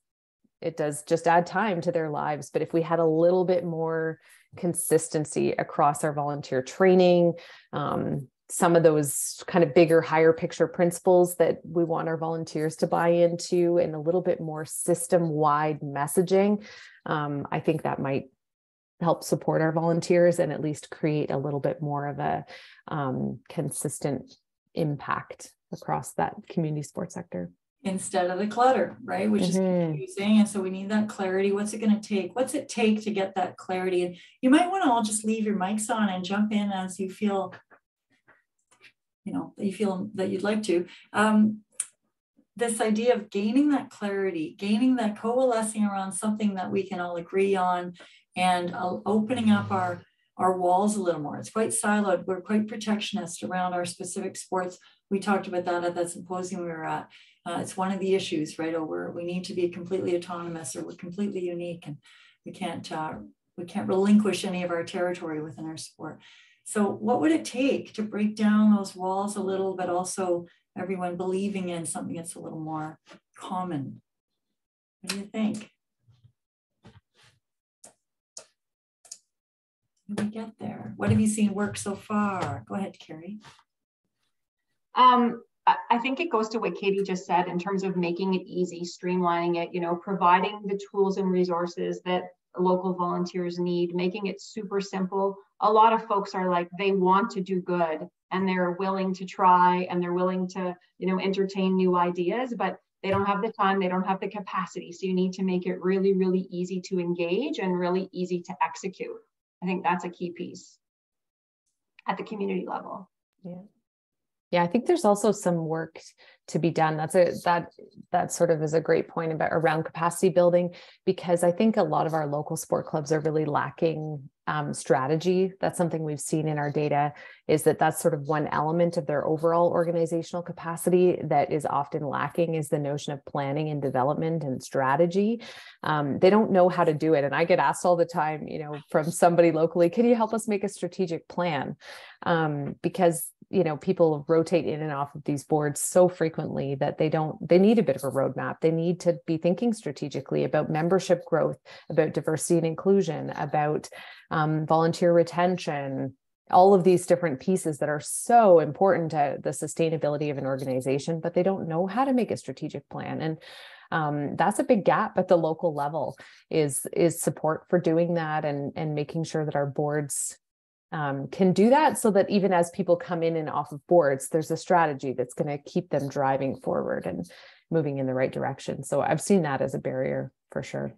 it does just add time to their lives. But if we had a little bit more consistency across our volunteer training um, some of those kind of bigger higher picture principles that we want our volunteers to buy into and a little bit more system wide messaging um, i think that might help support our volunteers and at least create a little bit more of a um, consistent impact across that community sports sector instead of the clutter, right? Which mm-hmm. is confusing. And so we need that clarity. What's it going to take? What's it take to get that clarity? And you might want to all just leave your mics on and jump in as you feel you know that you feel that you'd like to um, this idea of gaining that clarity gaining that coalescing around something that we can all agree on and uh, opening up our our walls a little more it's quite siloed we're quite protectionist around our specific sports we talked about that at that symposium we were at uh, it's one of the issues right over we need to be completely autonomous or we're completely unique and we can't uh, we can't relinquish any of our territory within our sport so, what would it take to break down those walls a little, but also everyone believing in something that's a little more common? What do you think? How do we get there? What have you seen work so far? Go ahead, Karri. Um, I think it goes to what Katie just said in terms of making it easy, streamlining it, you know, providing the tools and resources that local volunteers need, making it super simple. A lot of folks are like, they want to do good and they're willing to try and they're willing to, you know, entertain new ideas, but they don't have the time, they don't have the capacity. So you need to make it really, really easy to engage and really easy to execute. I think that's a key piece at the community level. Yeah. Yeah, I think there's also some work to be done. That's a that that sort of is a great point about around capacity building because I think a lot of our local sport clubs are really lacking um, strategy. That's something we've seen in our data is that that's sort of one element of their overall organizational capacity that is often lacking is the notion of planning and development and strategy. Um, they don't know how to do it, and I get asked all the time, you know, from somebody locally, can you help us make a strategic plan? Um, because you know people rotate in and off of these boards so frequently that they don't they need a bit of a roadmap. They need to be thinking strategically about membership growth about diversity and inclusion about um, volunteer retention all of these different pieces that are so important to the sustainability of an organization but they don't know how to make a strategic plan. And um, that's a big gap at the local level is is support for doing that and and making sure that our boards um, can do that so that even as people come in and off of boards, there's a strategy that's going to keep them driving forward and moving in the right direction. So I've seen that as a barrier for sure.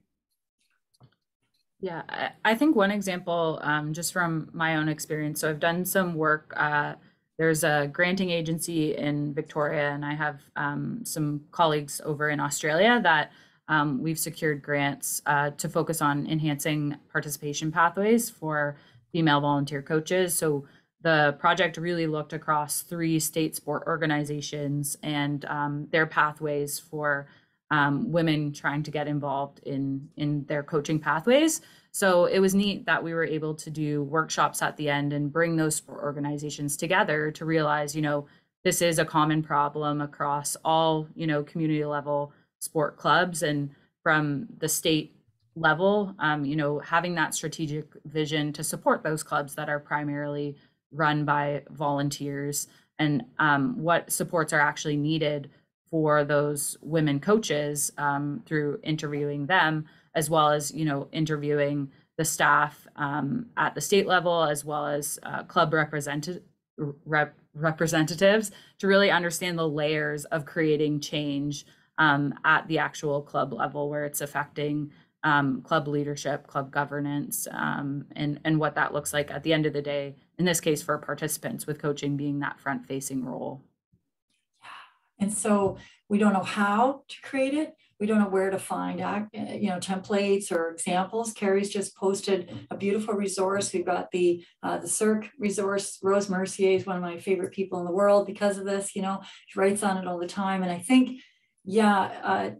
Yeah, I think one example, um, just from my own experience. So I've done some work. Uh, there's a granting agency in Victoria, and I have um, some colleagues over in Australia that um, we've secured grants uh, to focus on enhancing participation pathways for female volunteer coaches. So the project really looked across three state sport organizations and um, their pathways for um, women trying to get involved in in their coaching pathways. So it was neat that we were able to do workshops at the end and bring those sport organizations together to realize, you know, this is a common problem across all, you know, community level sport clubs and from the state level, um, you know, having that strategic vision to support those clubs that are primarily run by volunteers and um, what supports are actually needed for those women coaches um, through interviewing them as well as you know interviewing the staff um, at the state level as well as uh, club rep, representatives to really understand the layers of creating change um, at the actual club level where it's affecting um, club leadership, club governance, um, and and what that looks like at the end of the day. In this case, for participants, with coaching being that front-facing role. Yeah, and so we don't know how to create it. We don't know where to find, you know, templates or examples. Karri's just posted a beautiful resource. We've got the uh, the SIRC resource. Rose Mercier is one of my favorite people in the world because of this. You know, she writes on it all the time. And I think, yeah, uh,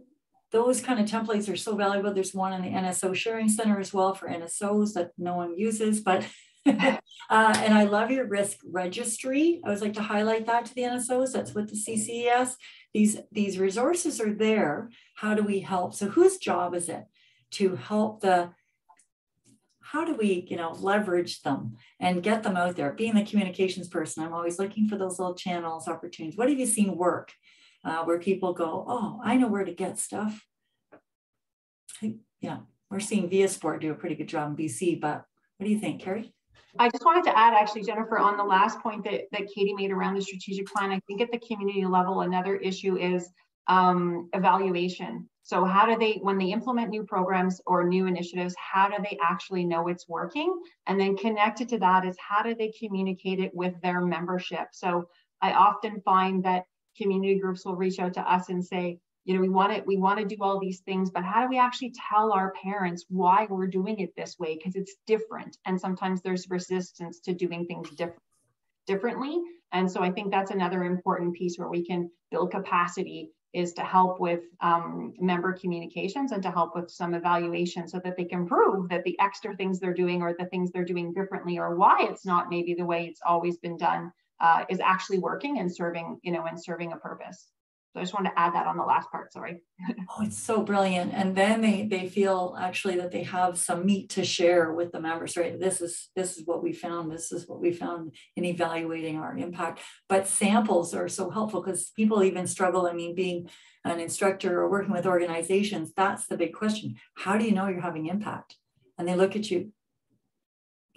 those kind of templates are so valuable. There's one in the NSO Sharing Center as well for NSOs that no one uses, but uh, and I love your risk registry. I always like to highlight that to the NSOs. That's what the CCES. These, these resources are there. How do we help? So whose job is it to help the, how do we, you know, leverage them and get them out there? Being the communications person, I'm always looking for those little channels, opportunities. What have you seen work? Uh, where people go, oh, I know where to get stuff. Yeah, we're seeing viaSport do a pretty good job in BC, but what do you think, Karri? I just wanted to add actually, Jennifer, on the last point that, that Katie made around the strategic plan, I think at the community level, another issue is um, evaluation. So how do they, when they implement new programs or new initiatives, how do they actually know it's working? And then connected to that is how do they communicate it with their membership? So I often find that community groups will reach out to us and say, you know, we want it, we want to do all these things, but how do we actually tell our parents why we're doing it this way? Because it's different. And sometimes there's resistance to doing things different differently. And so I think that's another important piece where we can build capacity is to help with um, member communications and to help with some evaluation so that they can prove that the extra things they're doing or the things they're doing differently or why it's not maybe the way it's always been done uh, is actually working and serving, you know, and serving a purpose. So I just wanted to add that on the last part, sorry. oh, it's so brilliant. And then they they feel actually that they have some meat to share with the members, right? This is this is what we found. This is what we found in evaluating our impact. But samples are so helpful because people even struggle. I mean, being an instructor or working with organizations, that's the big question. How do you know you're having impact? And they look at you,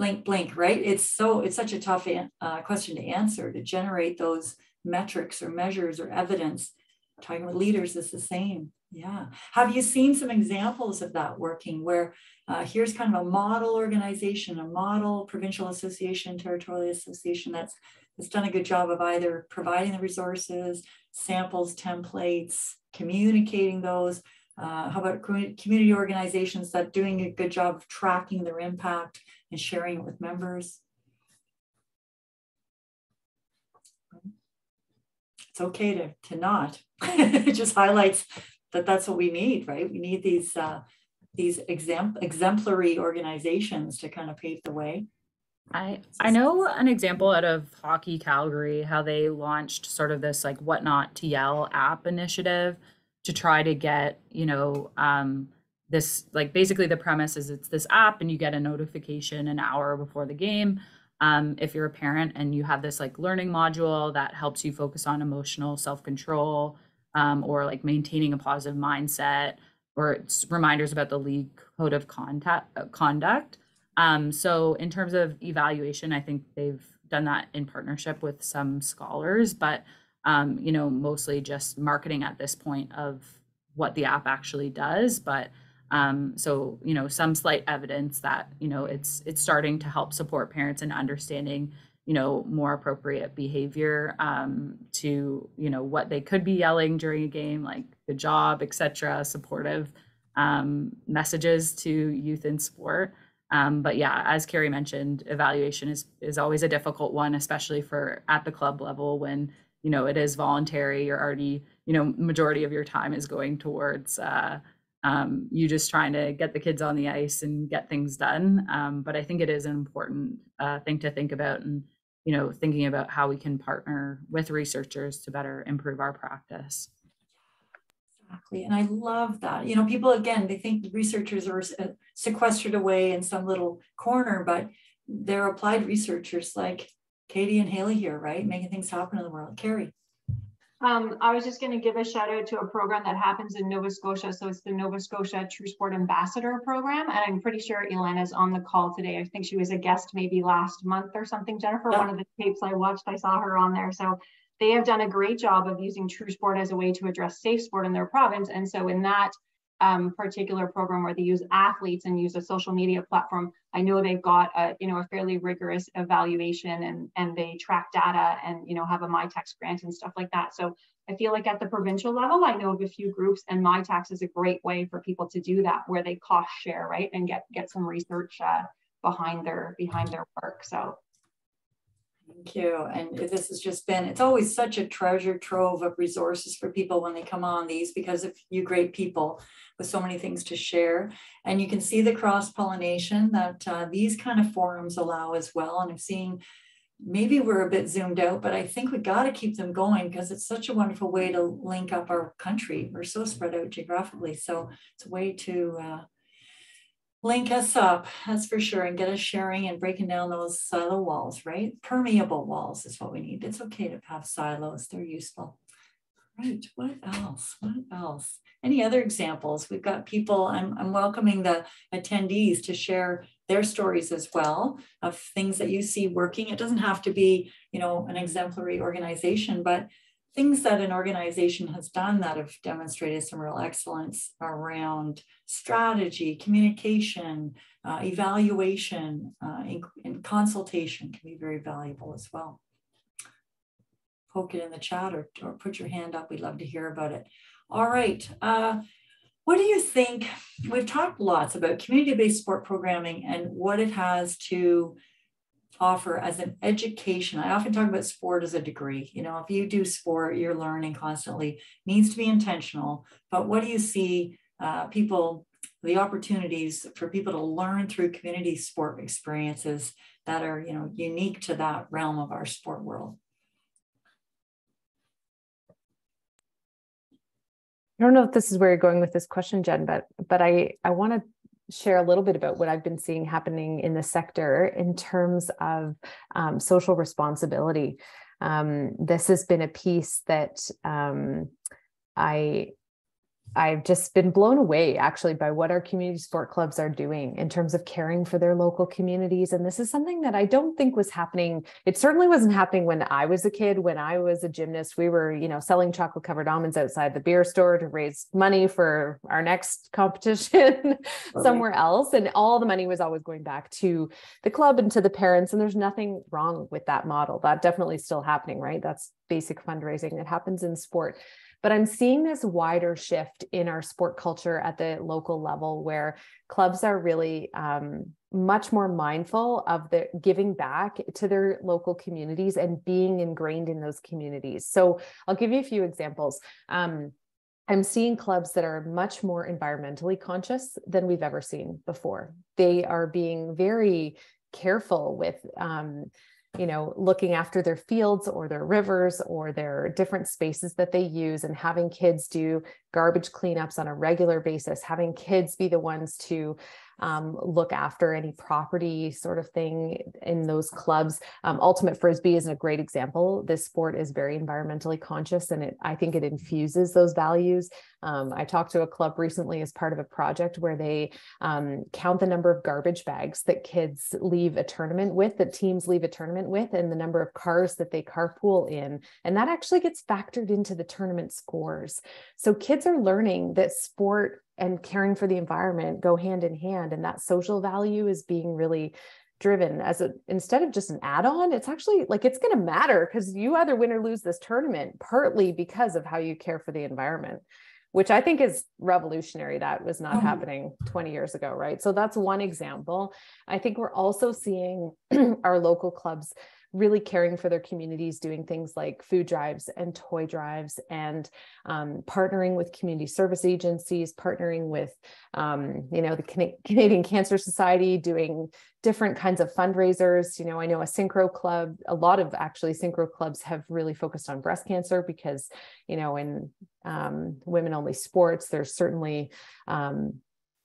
blink, blink, right? It's so, it's such a tough uh, question to answer to generate those metrics or measures or evidence. Talking with leaders is the same. Yeah. Have you seen some examples of that working where uh, here's kind of a model organization, a model provincial association, territorial association that's, that's done a good job of either providing the resources, samples, templates, communicating those. Uh, how about community organizations that doing a good job of tracking their impact and sharing it with members. It's okay to, to not. it just highlights that that's what we need, right? We need these uh, these exempl exemplary organizations to kind of pave the way. I I know an example out of Hockey Calgary how they launched sort of this like what not to yell app initiative to try to get you know um, this like basically the premise is it's this app and you get a notification an hour before the game um, if you're a parent and you have this like learning module that helps you focus on emotional self-control um, or like maintaining a positive mindset or it's reminders about the league code of contact, uh, conduct. Um, so in terms of evaluation i think they've done that in partnership with some scholars but um, you know mostly just marketing at this point of what the app actually does but um, so you know some slight evidence that you know it's it's starting to help support parents in understanding you know more appropriate behavior um, to you know what they could be yelling during a game like good job etc supportive um, messages to youth in sport. Um, but yeah as Karri mentioned evaluation is is always a difficult one especially for at the club level when you know it is voluntary you're already you know majority of your time is going towards uh, um, you just trying to get the kids on the ice and get things done um, but i think it is an important uh, thing to think about and you know thinking about how we can partner with researchers to better improve our practice Exactly. And I love that. You know, people, again, they think researchers are uh, sequestered away in some little corner, but they're applied researchers like Katie and Haley here, right? Making things happen in the world. Karri. Um, I was just going to give a shout out to a program that happens in Nova Scotia. So it's the Nova Scotia True Sport Ambassador Program. And I'm pretty sure Elena's on the call today. I think she was a guest maybe last month or something. Jennifer, yeah. one of the tapes I watched, I saw her on there. So they have done a great job of using True Sport as a way to address safe sport in their province. And so in that um, particular program where they use athletes and use a social media platform, I know they've got a you know a fairly rigorous evaluation and and they track data and you know have a Mitacs grant and stuff like that. So I feel like at the provincial level, I know of a few groups, and Mitacs is a great way for people to do that, where they cost share, right, and get get some research uh, behind their behind their work. So Thank you. And this has just been, it's always such a treasure trove of resources for people when they come on these because of you great people with so many things to share. And you can see the cross pollination that uh, these kind of forums allow as well. And I'm seeing maybe we're a bit zoomed out, but I think we got to keep them going because it's such a wonderful way to link up our country. We're so spread out geographically. So it's a way to, uh, link us up, that's for sure, and get us sharing and breaking down those uh, silo walls, right? Permeable walls is what we need. It's okay to have silos, they're useful. Right, what else? What else? Any other examples? We've got people, I'm, I'm welcoming the attendees to share their stories as well of things that you see working. It doesn't have to be, you know, an exemplary organization, but things that an organization has done that have demonstrated some real excellence around strategy, communication, uh, evaluation, uh, and, and, consultation can be very valuable as well. Poke it in the chat or, or put your hand up. We'd love to hear about it. All right. Uh, what do you think? We've talked lots about community-based sport programming and what it has to offer as an education. I often talk about sport as a degree. You know, if you do sport, you're learning constantly. It needs to be intentional. But what do you see uh, people, the opportunities for people to learn through community sport experiences that are, you know, unique to that realm of our sport world? I don't know if this is where you're going with this question, Jen, but but I I want to share a little bit about what I've been seeing happening in the sector in terms of um, social responsibility. Um, this has been a piece that um, I I've just been blown away actually by what our community sport clubs are doing in terms of caring for their local communities. And this is something that I don't think was happening. It certainly wasn't happening when I was a kid. When I was a gymnast, we were, you know, selling chocolate covered almonds outside the beer store to raise money for our next competition somewhere else. And all the money was always going back to the club and to the parents. And there's nothing wrong with that model. That definitely is still happening, right? That's basic fundraising that happens in sport. But I'm seeing this wider shift in our sport culture at the local level where clubs are really um, much more mindful of the giving back to their local communities and being ingrained in those communities. So I'll give you a few examples. Um, I'm seeing clubs that are much more environmentally conscious than we've ever seen before. They are being very careful with um, you know looking after their fields or their rivers or their different spaces that they use and having kids do garbage cleanups on a regular basis having kids be the ones to um, look after any property sort of thing in those clubs. Um, Ultimate Frisbee is a great example. This sport is very environmentally conscious and it, I think it infuses those values. Um, I talked to a club recently as part of a project where they um, count the number of garbage bags that kids leave a tournament with, that teams leave a tournament with, and the number of cars that they carpool in. And that actually gets factored into the tournament scores. So kids are learning that sport and caring for the environment go hand in hand and that social value is being really driven as a instead of just an add-on it's actually like it's going to matter because you either win or lose this tournament partly because of how you care for the environment which i think is revolutionary that was not mm-hmm. happening 20 years ago right so that's one example i think we're also seeing our local clubs really caring for their communities, doing things like food drives and toy drives, and um, partnering with community service agencies, partnering with, um, you know, the Can- Canadian Cancer Society, doing different kinds of fundraisers. You know, I know a synchro club, a lot of actually synchro clubs have really focused on breast cancer because, you know, in um, women only sports, there's certainly um,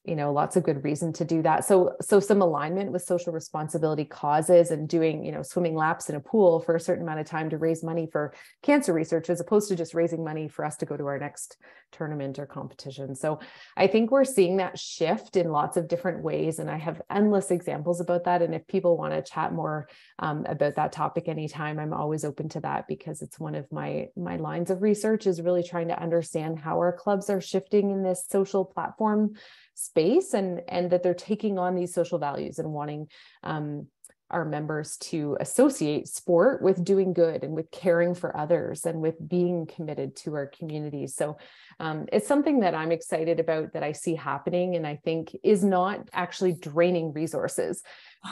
you know lots of good reason to do that. So so some alignment with social responsibility causes and doing you know swimming laps in a pool for a certain amount of time to raise money for cancer research as opposed to just raising money for us to go to our next tournament or competition. So i think we're seeing that shift in lots of different ways and i have endless examples about that. And if people want to chat more um, about that topic anytime i'm always open to that because it's one of my my lines of research is really trying to understand how our clubs are shifting in this social platform space and and that they're taking on these social values and wanting um, our members to associate sport with doing good and with caring for others and with being committed to our communities. So um, it's something that I'm excited about that I see happening and I think is not actually draining resources.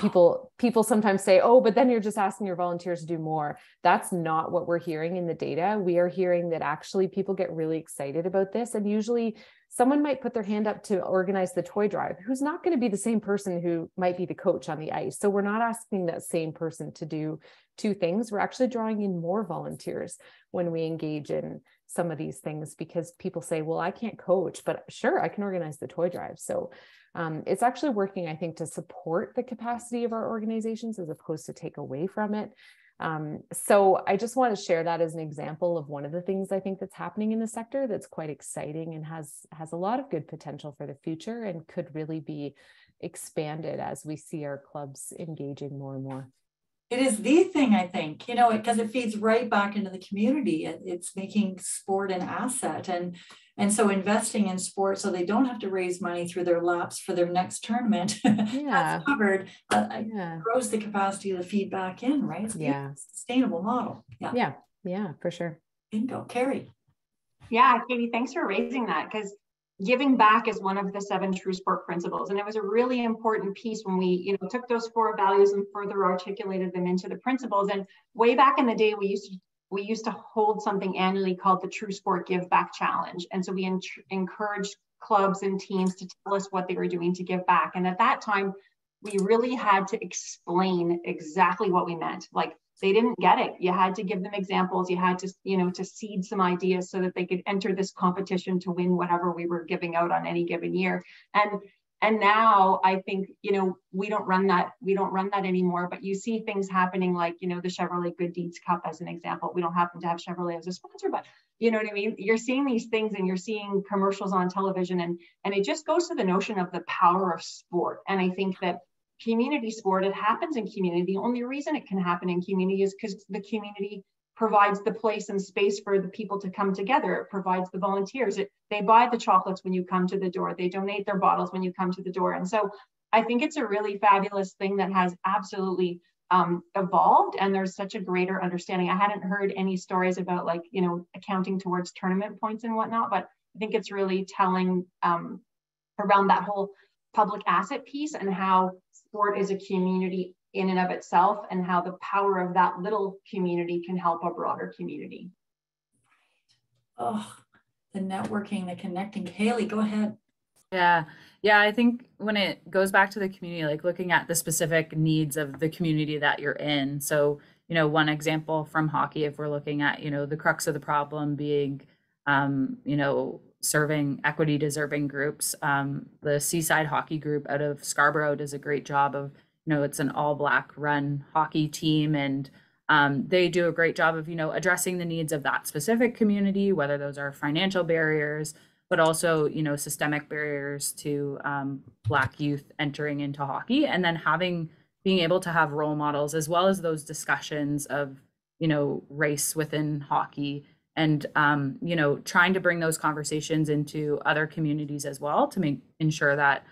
People people sometimes say, "Oh, but then you're just asking your volunteers to do more." That's not what we're hearing in the data. We are hearing that actually people get really excited about this and usually someone might put their hand up to organize the toy drive who's not going to be the same person who might be the coach on the ice. So we're not asking that same person to do two things. We're actually drawing in more volunteers when we engage in some of these things because people say well i can't coach but sure i can organize the toy drive. So um, it's actually working i think to support the capacity of our organizations as opposed to take away from it um, so I just want to share that as an example of one of the things I think that's happening in the sector that's quite exciting and has has a lot of good potential for the future and could really be expanded as we see our clubs engaging more and more. It is the thing, I think, you know, it because it, it, feeds right back into the community. It, it's making sport an asset. And and so investing in sport so they don't have to raise money through their laps for their next tournament yeah. that's covered uh, uh, yeah. grows the capacity of the feedback in, right? It's yeah. sustainable model. Yeah. Yeah. Yeah, for sure. Bingo. Karri. Yeah, Katie, thanks for raising that because giving back is one of the seven true sport principles and it was a really important piece when we you know took those four values and further articulated them into the principles and way back in the day we used to we used to hold something annually called the True Sport Give Back Challenge. And so we en- encouraged clubs and teams to tell us what they were doing to give back. And at that time, we really had to explain exactly what we meant. Like they didn't get it. You had to give them examples. You had to, you know, to seed some ideas so that they could enter this competition to win whatever we were giving out on any given year. And and now i think you know we don't run that we don't run that anymore but you see things happening like you know the chevrolet good deeds cup as an example we don't happen to have chevrolet as a sponsor but you know what i mean you're seeing these things and you're seeing commercials on television and and it just goes to the notion of the power of sport and i think that community sport it happens in community the only reason it can happen in community is because the community provides the place and space for the people to come together. It provides the volunteers. It, they buy the chocolates when you come to the door. They donate their bottles when you come to the door. And so I think it's a really fabulous thing that has absolutely um, evolved and there's such a greater understanding. I hadn't heard any stories about like, you know, accounting towards tournament points and whatnot, but I think it's really telling um, around that whole public asset piece and how sport is a community in and of itself and how the power of that little community can help a broader community. Oh, the networking, the connecting. Haley, go ahead. Yeah. Yeah. I think when it goes back to the community, like looking at the specific needs of the community that you're in. So, you know, one example from hockey, if we're looking at, you know, the crux of the problem being, um, you know, serving equity deserving groups. Um, the Seaside Hockey Group out of Scarborough does a great job of you know it's an all black run hockey team and um, they do a great job of you know addressing the needs of that specific community whether those are financial barriers but also you know systemic barriers to um, black youth entering into hockey and then having being able to have role models as well as those discussions of you know race within hockey and um, you know trying to bring those conversations into other communities as well to make ensure that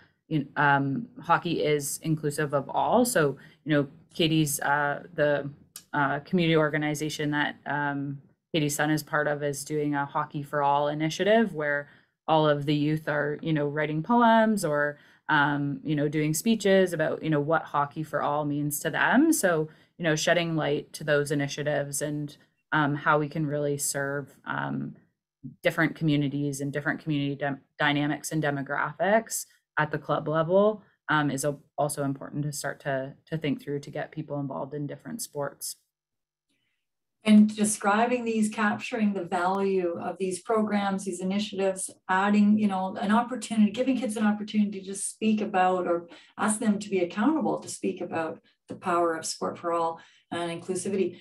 um, hockey is inclusive of all. So, you know, Katie's uh, the uh, community organization that um, Katie's son is part of is doing a Hockey for All initiative where all of the youth are, you know, writing poems or um, you know, doing speeches about, you know, what hockey for all means to them. So, you know, shedding light to those initiatives and um, how we can really serve um, different communities and different community dynamics and demographics at the club level um, is also important to start to, to think through to get people involved in different sports. And describing these, capturing the value of these programs, these initiatives, adding, you know, an opportunity, giving kids an opportunity to just speak about or ask them to be accountable to speak about the power of sport for all and inclusivity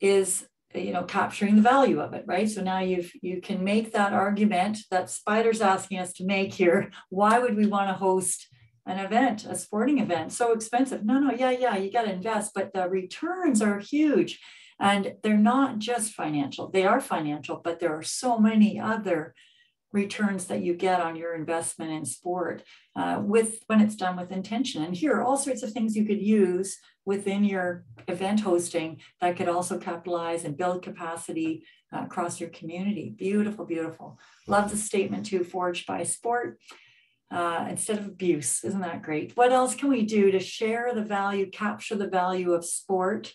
is you know capturing the value of it right? So now you've you can make that argument that spider's asking us to make here. Why would we want to host an event a sporting event? So expensive. No no yeah yeah you got to invest but the returns are huge. And they're not just financial. They are financial but there are so many other returns that you get on your investment in sport uh, with when it's done with intention and here are all sorts of things you could use within your event hosting that could also capitalize and build capacity uh, across your community. Beautiful, beautiful. Love the statement too, forged by sport uh, instead of abuse. Isn't that great? What else can we do to share the value, capture the value of sport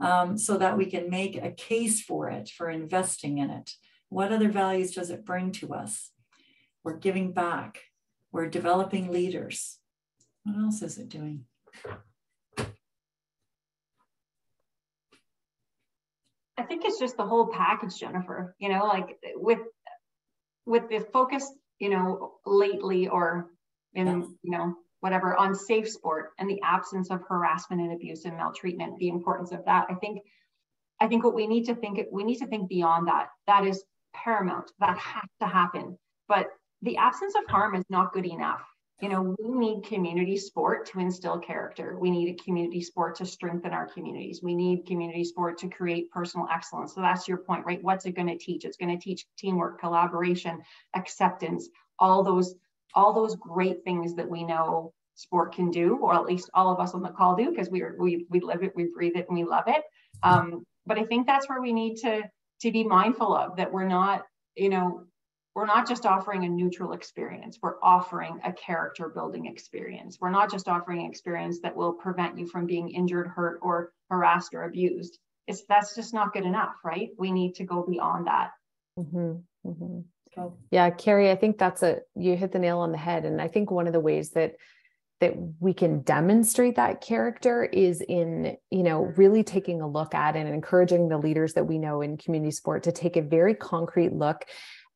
um, so that we can make a case for it, for investing in it? What other values does it bring to us? We're giving back. We're developing leaders. What else is it doing? I think it's just the whole package, Jennifer. You know, like with with the focus, you know, lately or in yes. you know whatever on safe sport and the absence of harassment and abuse and maltreatment, the importance of that. I think I think what we need to think we need to think beyond that. That is paramount. That has to happen. But the absence of harm is not good enough you know, we need community sport to instill character. We need a community sport to strengthen our communities. We need community sport to create personal excellence. So that's your point, right? What's it going to teach? It's going to teach teamwork, collaboration, acceptance, all those all those great things that we know sport can do, or at least all of us on the call do, because we are, we we live it, we breathe it, and we love it. Um, but I think that's where we need to to be mindful of that we're not, you know, we're not just offering a neutral experience, we're offering a character building experience. We're not just offering an experience that will prevent you from being injured, hurt, or harassed or abused. It's that's just not good enough, right? We need to go beyond that. Mm-hmm, mm-hmm. Yeah, Karri, I think that's a you hit the nail on the head. And I think one of the ways that that we can demonstrate that character is in you know really taking a look at and encouraging the leaders that we know in community sport to take a very concrete look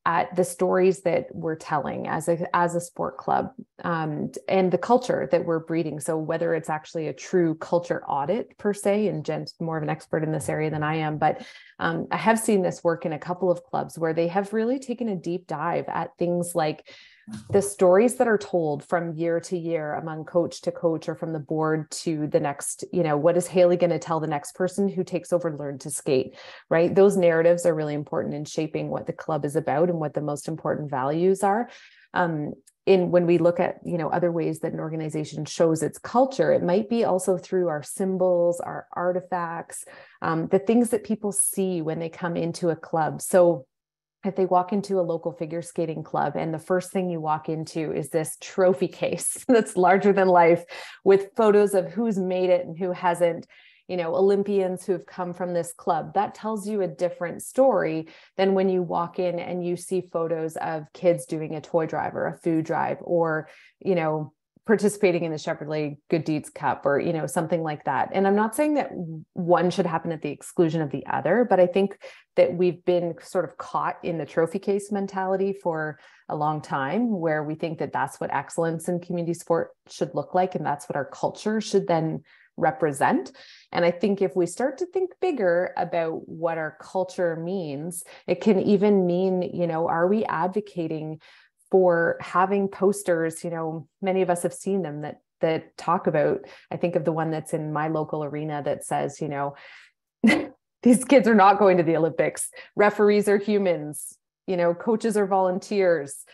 at the stories that we're telling as a as a sport club um, and the culture that we're breeding. So whether it's actually a true culture audit per se, and Jen's more of an expert in this area than I am, but um, I have seen this work in a couple of clubs where they have really taken a deep dive at things like the stories that are told from year to year among coach to coach or from the board to the next you know what is haley going to tell the next person who takes over learn to skate right? Those narratives are really important in shaping what the club is about and what the most important values are. Um, in when we look at you know other ways that an organization shows its culture it might be also through our symbols our artifacts um, the things that people see when they come into a club. So if they walk into a local figure skating club and the first thing you walk into is this trophy case that's larger than life with photos of who's made it and who hasn't. You know olympians who have come from this club that tells you a different story than when you walk in and you see photos of kids doing a toy drive or a food drive or you know participating in the Chevrolet Good Deeds Cup or you know something like that. And I'm not saying that one should happen at the exclusion of the other, but I think that we've been sort of caught in the trophy case mentality for a long time where we think that that's what excellence in community sport should look like and that's what our culture should then represent. And I think if we start to think bigger about what our culture means, it can even mean, you know, are we advocating for having posters you know many of us have seen them that that talk about i think of the one that's in my local arena that says you know these kids are not going to the olympics. Referees are humans. You know coaches are volunteers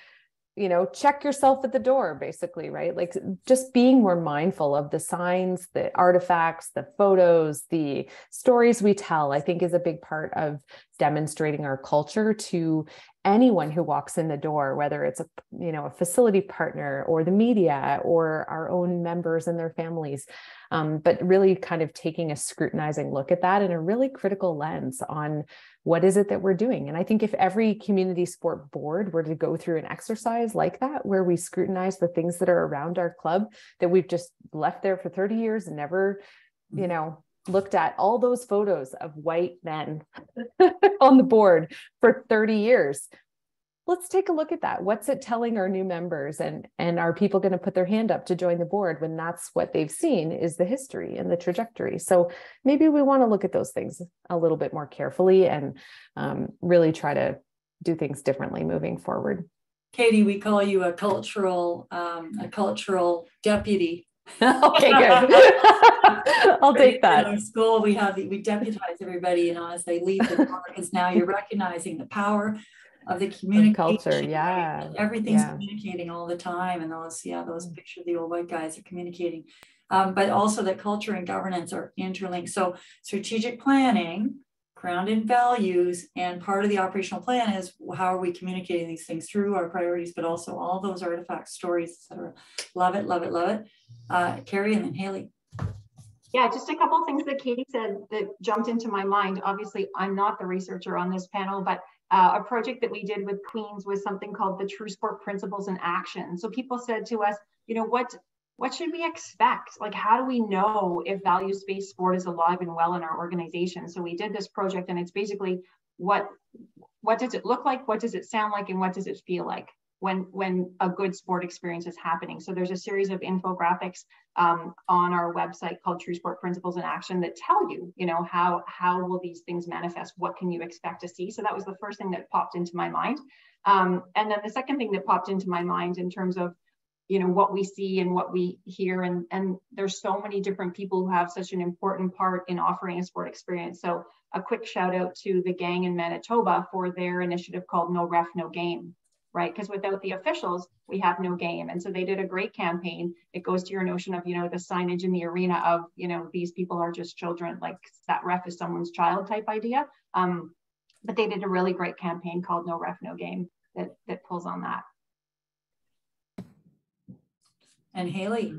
you know check yourself at the door basically right? Like just being more mindful of the signs the artifacts the photos the stories we tell i think is a big part of demonstrating our culture to anyone who walks in the door whether it's a you know a facility partner or the media or our own members and their families. Um, but really kind of taking a scrutinizing look at that in a really critical lens on what is it that we're doing? And i think if every community sport board were to go through an exercise like that where we scrutinize the things that are around our club that we've just left there for 30 years and never you mm. know looked at all those photos of white men on the board for 30 years let's take a look at that. What's it telling our new members? And and are people going to put their hand up to join the board when that's what they've seen is the history and the trajectory? So maybe we want to look at those things a little bit more carefully and um, really try to do things differently moving forward. Katie we call you a cultural um, a cultural deputy. Okay, good. I'll take that. In our school, we have we deputize everybody, as they leave the because now you're recognizing the power of the communication culture. Yeah, right? everything's yeah. communicating all the time, and those yeah, those picture the old white guys are communicating, um, but also that culture and governance are interlinked. So strategic planning grounded values and part of the operational plan is how are we communicating these things through our priorities but also all those artifacts stories etc love it love it love it uh, karri and then haley yeah just a couple things that katie said that jumped into my mind obviously i'm not the researcher on this panel but uh, a project that we did with queens was something called the true sport principles in action so people said to us you know what what should we expect? Like, how do we know if values based sport is alive and well in our organization? So we did this project, and it's basically what what does it look like, what does it sound like, and what does it feel like when when a good sport experience is happening. So there's a series of infographics um, on our website called True Sport Principles in Action that tell you, you know, how how will these things manifest? What can you expect to see? So that was the first thing that popped into my mind. Um, and then the second thing that popped into my mind in terms of you know what we see and what we hear and and there's so many different people who have such an important part in offering a sport experience so a quick shout out to the gang in manitoba for their initiative called no ref no game right because without the officials we have no game and so they did a great campaign it goes to your notion of you know the signage in the arena of you know these people are just children like that ref is someone's child type idea um, but they did a really great campaign called no ref no game that that pulls on that and Haley.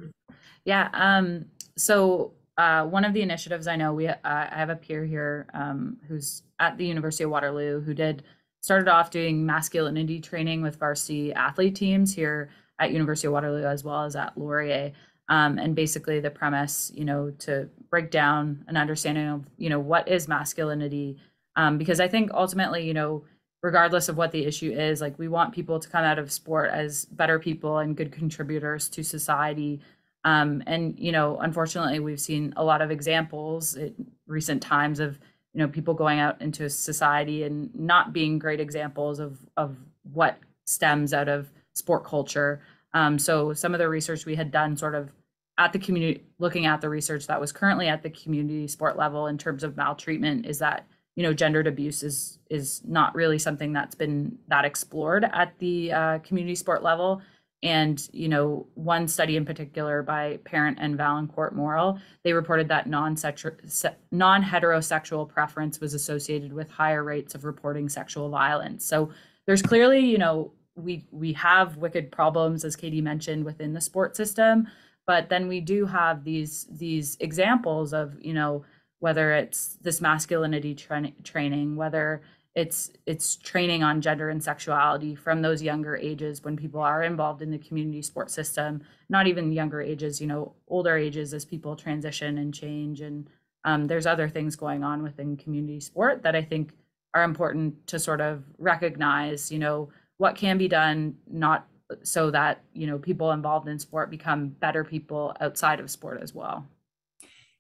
Yeah. Um, so uh, one of the initiatives I know we uh, I have a peer here um, who's at the University of Waterloo who did started off doing masculinity training with varsity athlete teams here at University of Waterloo as well as at Laurier. Um, and basically the premise, you know, to break down an understanding of, you know, what is masculinity, um, because I think ultimately, you know, regardless of what the issue is like we want people to come out of sport as better people and good contributors to society um, and you know unfortunately we've seen a lot of examples in recent times of you know people going out into society and not being great examples of of what stems out of sport culture. Um, so some of the research we had done sort of at the community looking at the research that was currently at the community sport level in terms of maltreatment is that you know gendered abuse is is not really something that's been that explored at the uh, community sport level and you know one study in particular by parent and vaillancourt morel they reported that non-heterosexual preference was associated with higher rates of reporting sexual violence. So there's clearly you know we we have wicked problems as katie mentioned within the sport system but then we do have these these examples of you know whether it's this masculinity tra- training, whether it's it's training on gender and sexuality from those younger ages when people are involved in the community sports system not even younger ages you know older ages as people transition and change and um, there's other things going on within community sport that i think are important to sort of recognize you know what can be done not so that you know people involved in sport become better people outside of sport as well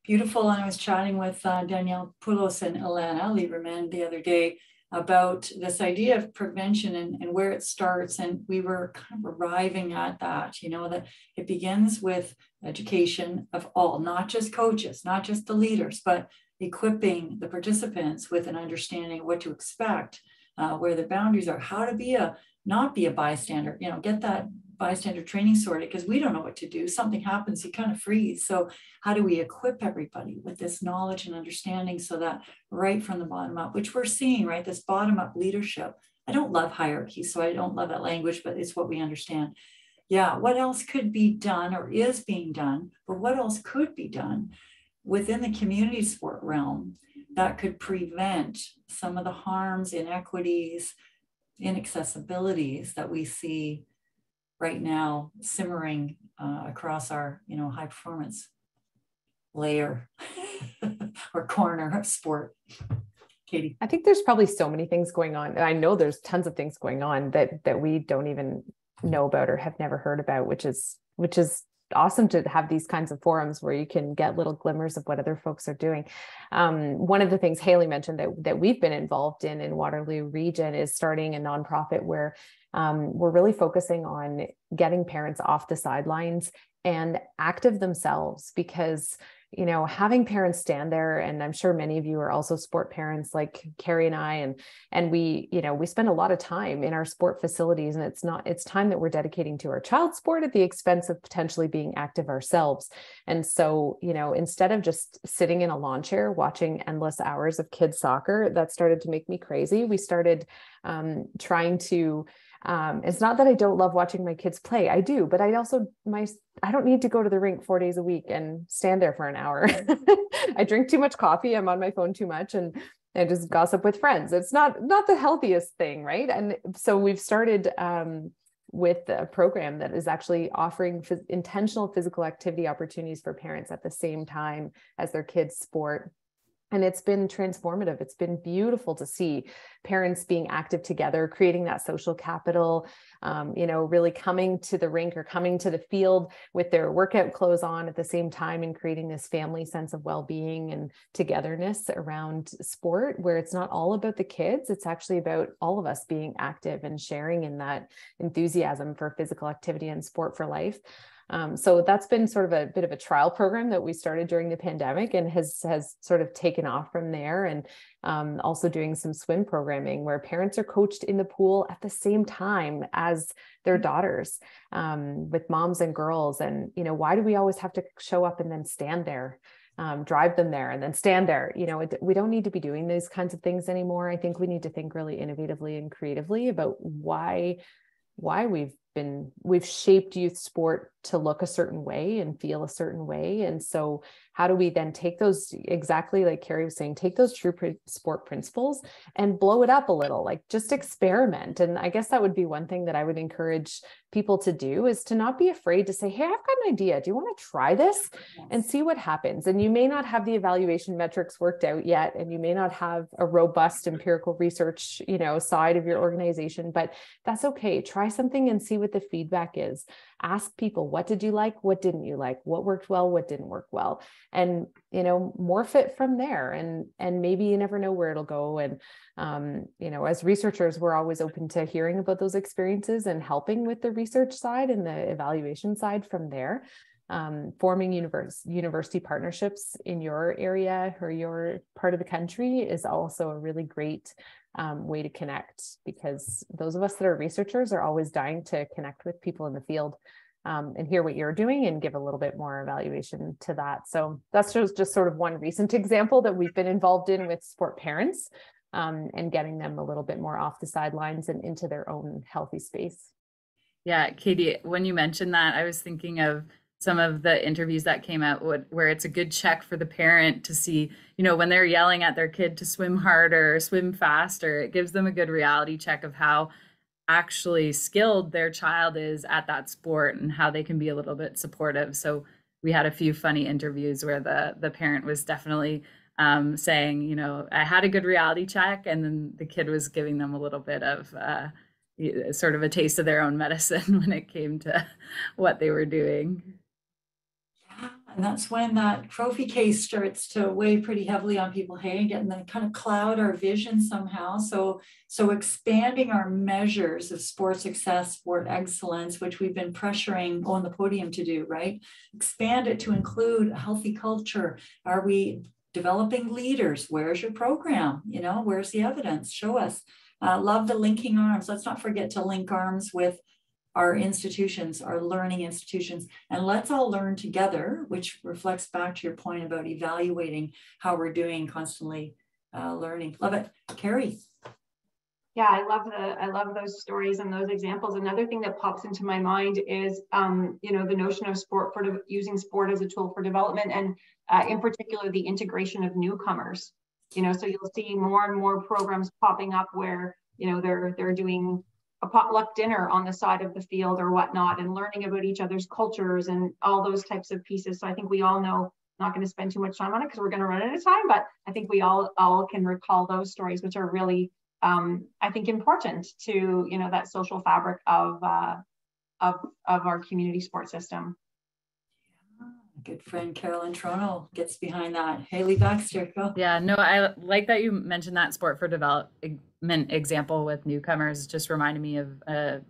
beautiful. And I was chatting with uh, Danielle Poulos and Alana Lieberman the other day about this idea of prevention and, and where it starts. And we were kind of arriving at that, you know, that it begins with education of all, not just coaches, not just the leaders, but equipping the participants with an understanding of what to expect, uh, where the boundaries are, how to be a not be a bystander, you know, get that bystander training sorted because we don't know what to do. Something happens, you kind of freeze. So, how do we equip everybody with this knowledge and understanding so that right from the bottom up, which we're seeing, right, this bottom up leadership I don't love hierarchy, so I don't love that language, but it's what we understand. Yeah, what else could be done or is being done, but what else could be done within the community sport realm that could prevent some of the harms, inequities, inaccessibilities that we see right now simmering uh, across our, you know, high performance layer or corner of sport. Katie. I think there's probably so many things going on. And I know there's tons of things going on that that we don't even know about or have never heard about, which is which is awesome to have these kinds of forums where you can get little glimmers of what other folks are doing. Um, one of the things Haley mentioned that, that we've been involved in in Waterloo region is starting a nonprofit where um, we're really focusing on getting parents off the sidelines and active themselves because you know having parents stand there and i'm sure many of you are also sport parents like karri and i and and we you know we spend a lot of time in our sport facilities and it's not it's time that we're dedicating to our child sport at the expense of potentially being active ourselves. And so you know instead of just sitting in a lawn chair watching endless hours of kids soccer that started to make me crazy. We started um, trying to um, it's not that I don't love watching my kids play. I do, but I also my I don't need to go to the rink four days a week and stand there for an hour. I drink too much coffee. I'm on my phone too much, and I just gossip with friends. It's not not the healthiest thing, right? And so we've started um, with a program that is actually offering intentional physical activity opportunities for parents at the same time as their kids' sport and it's been transformative. It's been beautiful to see parents being active together creating that social capital um, you know really coming to the rink or coming to the field with their workout clothes on at the same time and creating this family sense of well-being and togetherness around sport where it's not all about the kids. It's actually about all of us being active and sharing in that enthusiasm for physical activity and sport for life um, so that's been sort of a bit of a trial program that we started during the pandemic and has has sort of taken off from there. And um, also doing some swim programming where parents are coached in the pool at the same time as their mm. daughters um, with moms and girls. And you know, why do we always have to show up and then stand there? Um, drive them there and then stand there. You know, it, we don't need to be doing these kinds of things anymore. I think we need to think really innovatively and creatively about why why we've been we've shaped youth sport to look a certain way and feel a certain way. And so how do we then take those exactly like karri was saying take those true sport principles and blow it up a little like just experiment. And i guess that would be one thing that i would encourage people to do is to not be afraid to say hey i've got an idea. Do you want to try this yes. and see what happens? And you may not have the evaluation metrics worked out yet and you may not have a robust empirical research you know side of your organization but that's okay. Try something and see what the feedback is ask people what did you like? What didn't you like? What worked well? What didn't work well? And you know morph it from there and and maybe you never know where it'll go. And um, you know as researchers we're always open to hearing about those experiences and helping with the research side and the evaluation side from there. Um, forming universe, university partnerships in your area or your part of the country is also a really great um, way to connect because those of us that are researchers are always dying to connect with people in the field um, and hear what you're doing and give a little bit more evaluation to that. So that's just, just sort of one recent example that we've been involved in with sport parents um, and getting them a little bit more off the sidelines and into their own healthy space. Yeah, Katie, when you mentioned that, I was thinking of some of the interviews that came out where it's a good check for the parent to see, you know, when they're yelling at their kid to swim harder swim faster, it gives them a good reality check of how actually skilled their child is at that sport and how they can be a little bit supportive. So we had a few funny interviews where the the parent was definitely um, saying, you know, I had a good reality check, and then the kid was giving them a little bit of uh, sort of a taste of their own medicine when it came to what they were doing. And that's when that trophy case starts to weigh pretty heavily on people, hey, getting them kind of cloud our vision somehow. So, so expanding our measures of sport success, sport excellence, which we've been pressuring on the podium to do, right? Expand it to include a healthy culture. Are we developing leaders? Where's your program? You know, where's the evidence? Show us. Uh, love the linking arms. Let's not forget to link arms with our institutions, our learning institutions, and let's all learn together, which reflects back to your point about evaluating how we're doing constantly uh, learning. Love it. Karri. Yeah, I love the I love those stories and those examples. Another thing that pops into my mind is, um, you know, the notion of sport for de- using sport as a tool for development, and uh, in particular, the integration of newcomers. You know, so you'll see more and more programs popping up where you know they're they're doing a potluck dinner on the side of the field or whatnot, and learning about each other's cultures and all those types of pieces. So I think we all know not going to spend too much time on it because we're going to run out of time, but I think we all all can recall those stories, which are really um, I think important to you know that social fabric of uh, of of our community sports system. Good friend Carolyn Trono gets behind that. Haley Baxter, go. Yeah, no, I like that you mentioned that sport for development example with newcomers. Just reminded me of a,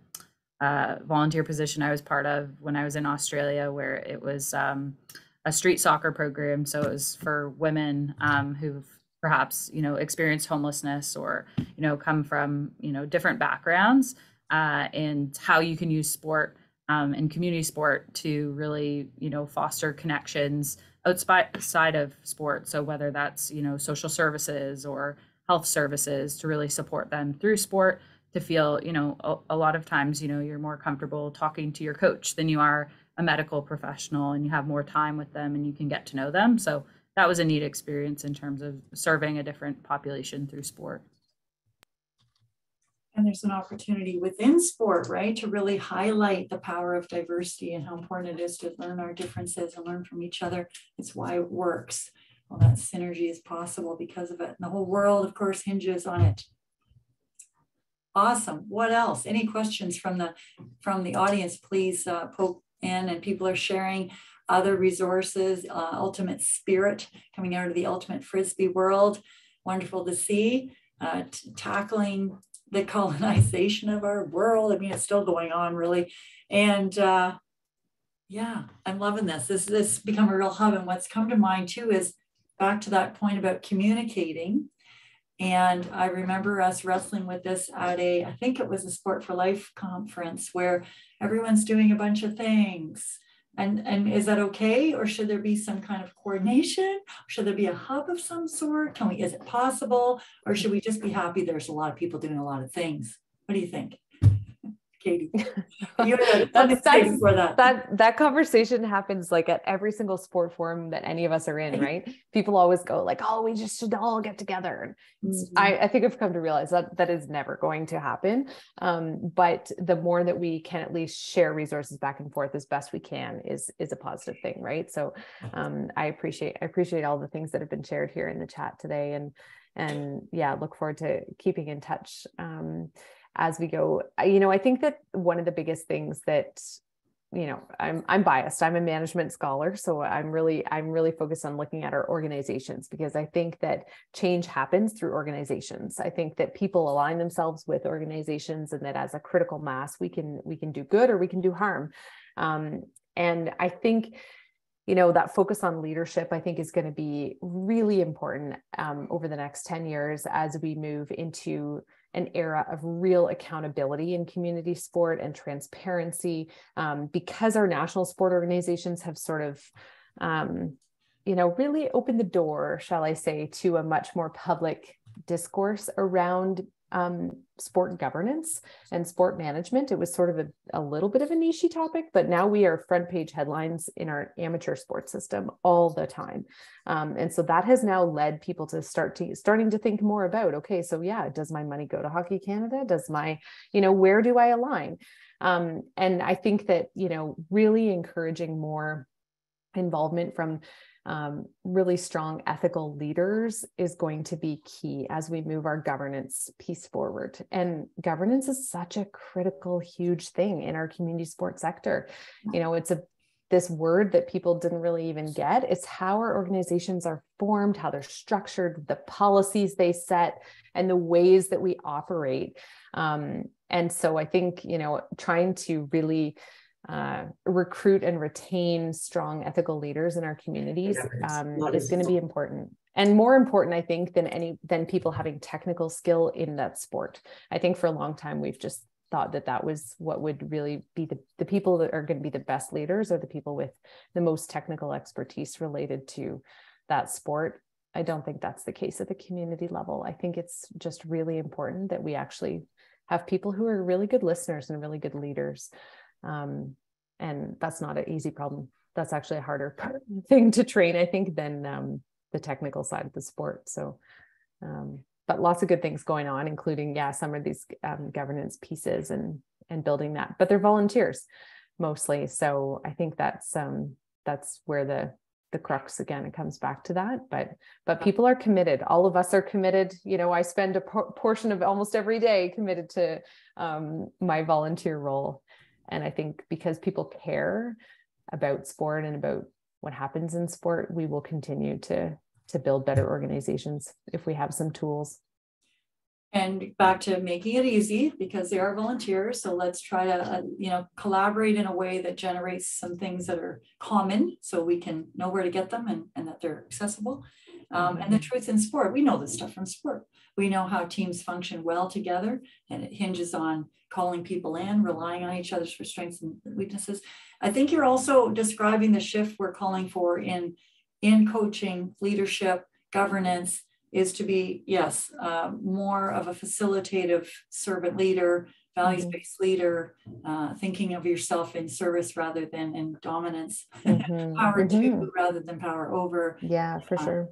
a, volunteer position I was part of when I was in Australia, where it was um, a street soccer program. So it was for women um, who've perhaps you know experienced homelessness or you know come from you know different backgrounds uh, and how you can use sport um, and community sport to really you know foster connections outside of sport so whether that's you know social services or health services to really support them through sport to feel you know a, a lot of times you know you're more comfortable talking to your coach than you are a medical professional and you have more time with them and you can get to know them so that was a neat experience in terms of serving a different population through sport. And there's an opportunity within sport, right, to really highlight the power of diversity and how important it is to learn our differences and learn from each other. It's why it works. Well, that synergy is possible because of it. And the whole world, of course, hinges on it. Awesome. What else? Any questions from the from the audience? Please uh, poke in, and people are sharing other resources, uh, Ultimate Spirit coming out of the Ultimate Frisbee world. Wonderful to see. Uh, tackling the colonization of our world. I mean, it's still going on, really. And uh, yeah, I'm loving this. This this become a real hub. And what's come to mind too is back to that point about communicating. And I remember us wrestling with this at a, I think it was a Sport for Life conference where everyone's doing a bunch of things and, and is that okay? Or should there be some kind of coordination? Should there be a hub of some sort? Can we, is it possible? Or should we just be happy there's a lot of people doing a lot of things? What do you think? Katie. You that's, that's, that. that that conversation happens like at every single sport forum that any of us are in, right? People always go like, "Oh, we just should all get together." Mm-hmm. I, I think I've come to realize that that is never going to happen. Um, but the more that we can at least share resources back and forth as best we can is is a positive thing, right? So um, I appreciate I appreciate all the things that have been shared here in the chat today, and and yeah, look forward to keeping in touch. Um, as we go you know i think that one of the biggest things that you know i'm i'm biased. I'm a management scholar so i'm really i'm really focused on looking at our organizations because i think that change happens through organizations. I think that people align themselves with organizations and that as a critical mass we can we can do good or we can do harm. Um, and i think you know that focus on leadership i think is going to be really important um, over the next 10 years as we move into an era of real accountability in community sport and transparency um, because our national sport organizations have sort of um, you know really opened the door shall i say to a much more public discourse around um, sport governance and sport management. It was sort of a, a little bit of a niche topic, but now we are front page headlines in our amateur sports system all the time. Um, and so that has now led people to start to starting to think more about, okay, so yeah, does my money go to Hockey Canada? Does my, you know, where do I align? Um, and I think that, you know, really encouraging more involvement from um, really strong ethical leaders is going to be key as we move our governance piece forward. And governance is such a critical, huge thing in our community sports sector. You know, it's a this word that people didn't really even get. It's how our organizations are formed, how they're structured, the policies they set, and the ways that we operate. Um, and so I think, you know, trying to really uh, recruit and retain strong ethical leaders in our communities um, is going to be important and more important i think than any than people having technical skill in that sport i think for a long time we've just thought that that was what would really be the, the people that are going to be the best leaders or the people with the most technical expertise related to that sport I don't think that's the case at the community level. I think it's just really important that we actually have people who are really good listeners and really good leaders. Um, and that's not an easy problem. That's actually a harder thing to train, I think, than um, the technical side of the sport. So, um, but lots of good things going on, including yeah, some of these um, governance pieces and and building that. But they're volunteers mostly, so I think that's um, that's where the the crux again it comes back to that but but people are committed all of us are committed you know i spend a por- portion of almost every day committed to um, my volunteer role and i think because people care about sport and about what happens in sport we will continue to to build better organizations if we have some tools. And back to making it easy because they are volunteers so let's try to uh, you know collaborate in a way that generates some things that are common so we can know where to get them and, and that they're accessible um, and the truth in sport we know this stuff from sport we know how teams function well together and it hinges on calling people in relying on each other's for strengths and weaknesses i think you're also describing the shift we're calling for in in coaching leadership governance is to be, yes, uh, more of a facilitative servant leader, values based mm-hmm. leader, uh, thinking of yourself in service rather than in dominance, mm-hmm. power mm-hmm. to rather than power over. Yeah, for uh, sure.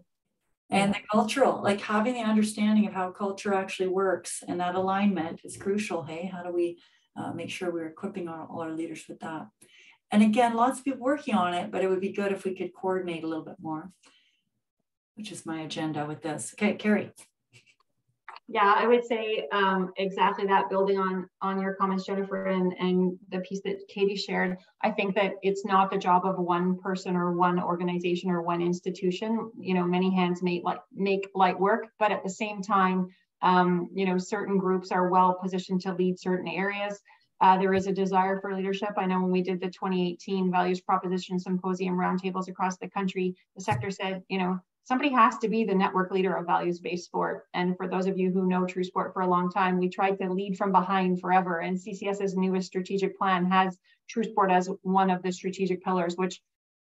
And the cultural, like having the understanding of how culture actually works and that alignment is crucial. Hey, how do we uh, make sure we're equipping our, all our leaders with that? And again, lots of people working on it, but it would be good if we could coordinate a little bit more which is my agenda with this. Okay, Karri. Yeah, I would say um, exactly that. Building on on your comments, Jennifer, and and the piece that Katie shared, I think that it's not the job of one person or one organization or one institution. You know, many hands make like make light work, but at the same time, um, you know, certain groups are well positioned to lead certain areas. Uh, there is a desire for leadership. I know when we did the 2018 Values Proposition Symposium roundtables across the country, the sector said, you know, somebody has to be the network leader of values-based sport. And for those of you who know True Sport for a long time, we tried to lead from behind forever. And CCES's newest strategic plan has True Sport as one of the strategic pillars, which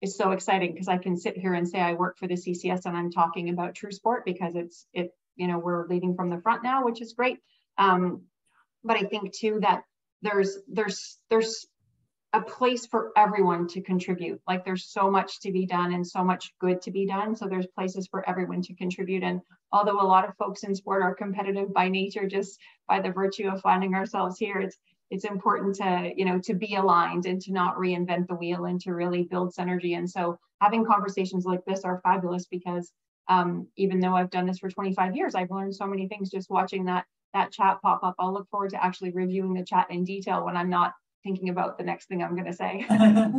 is so exciting because I can sit here and say I work for the CCS and I'm talking about True Sport because it's it you know we're leading from the front now, which is great. Um, but I think too that there's there's there's a place for everyone to contribute. Like there's so much to be done and so much good to be done. So there's places for everyone to contribute. And although a lot of folks in sport are competitive by nature, just by the virtue of finding ourselves here, it's it's important to you know to be aligned and to not reinvent the wheel and to really build synergy. And so having conversations like this are fabulous because um, even though I've done this for 25 years, I've learned so many things just watching that that chat pop up. I'll look forward to actually reviewing the chat in detail when I'm not thinking about the next thing I'm going to say.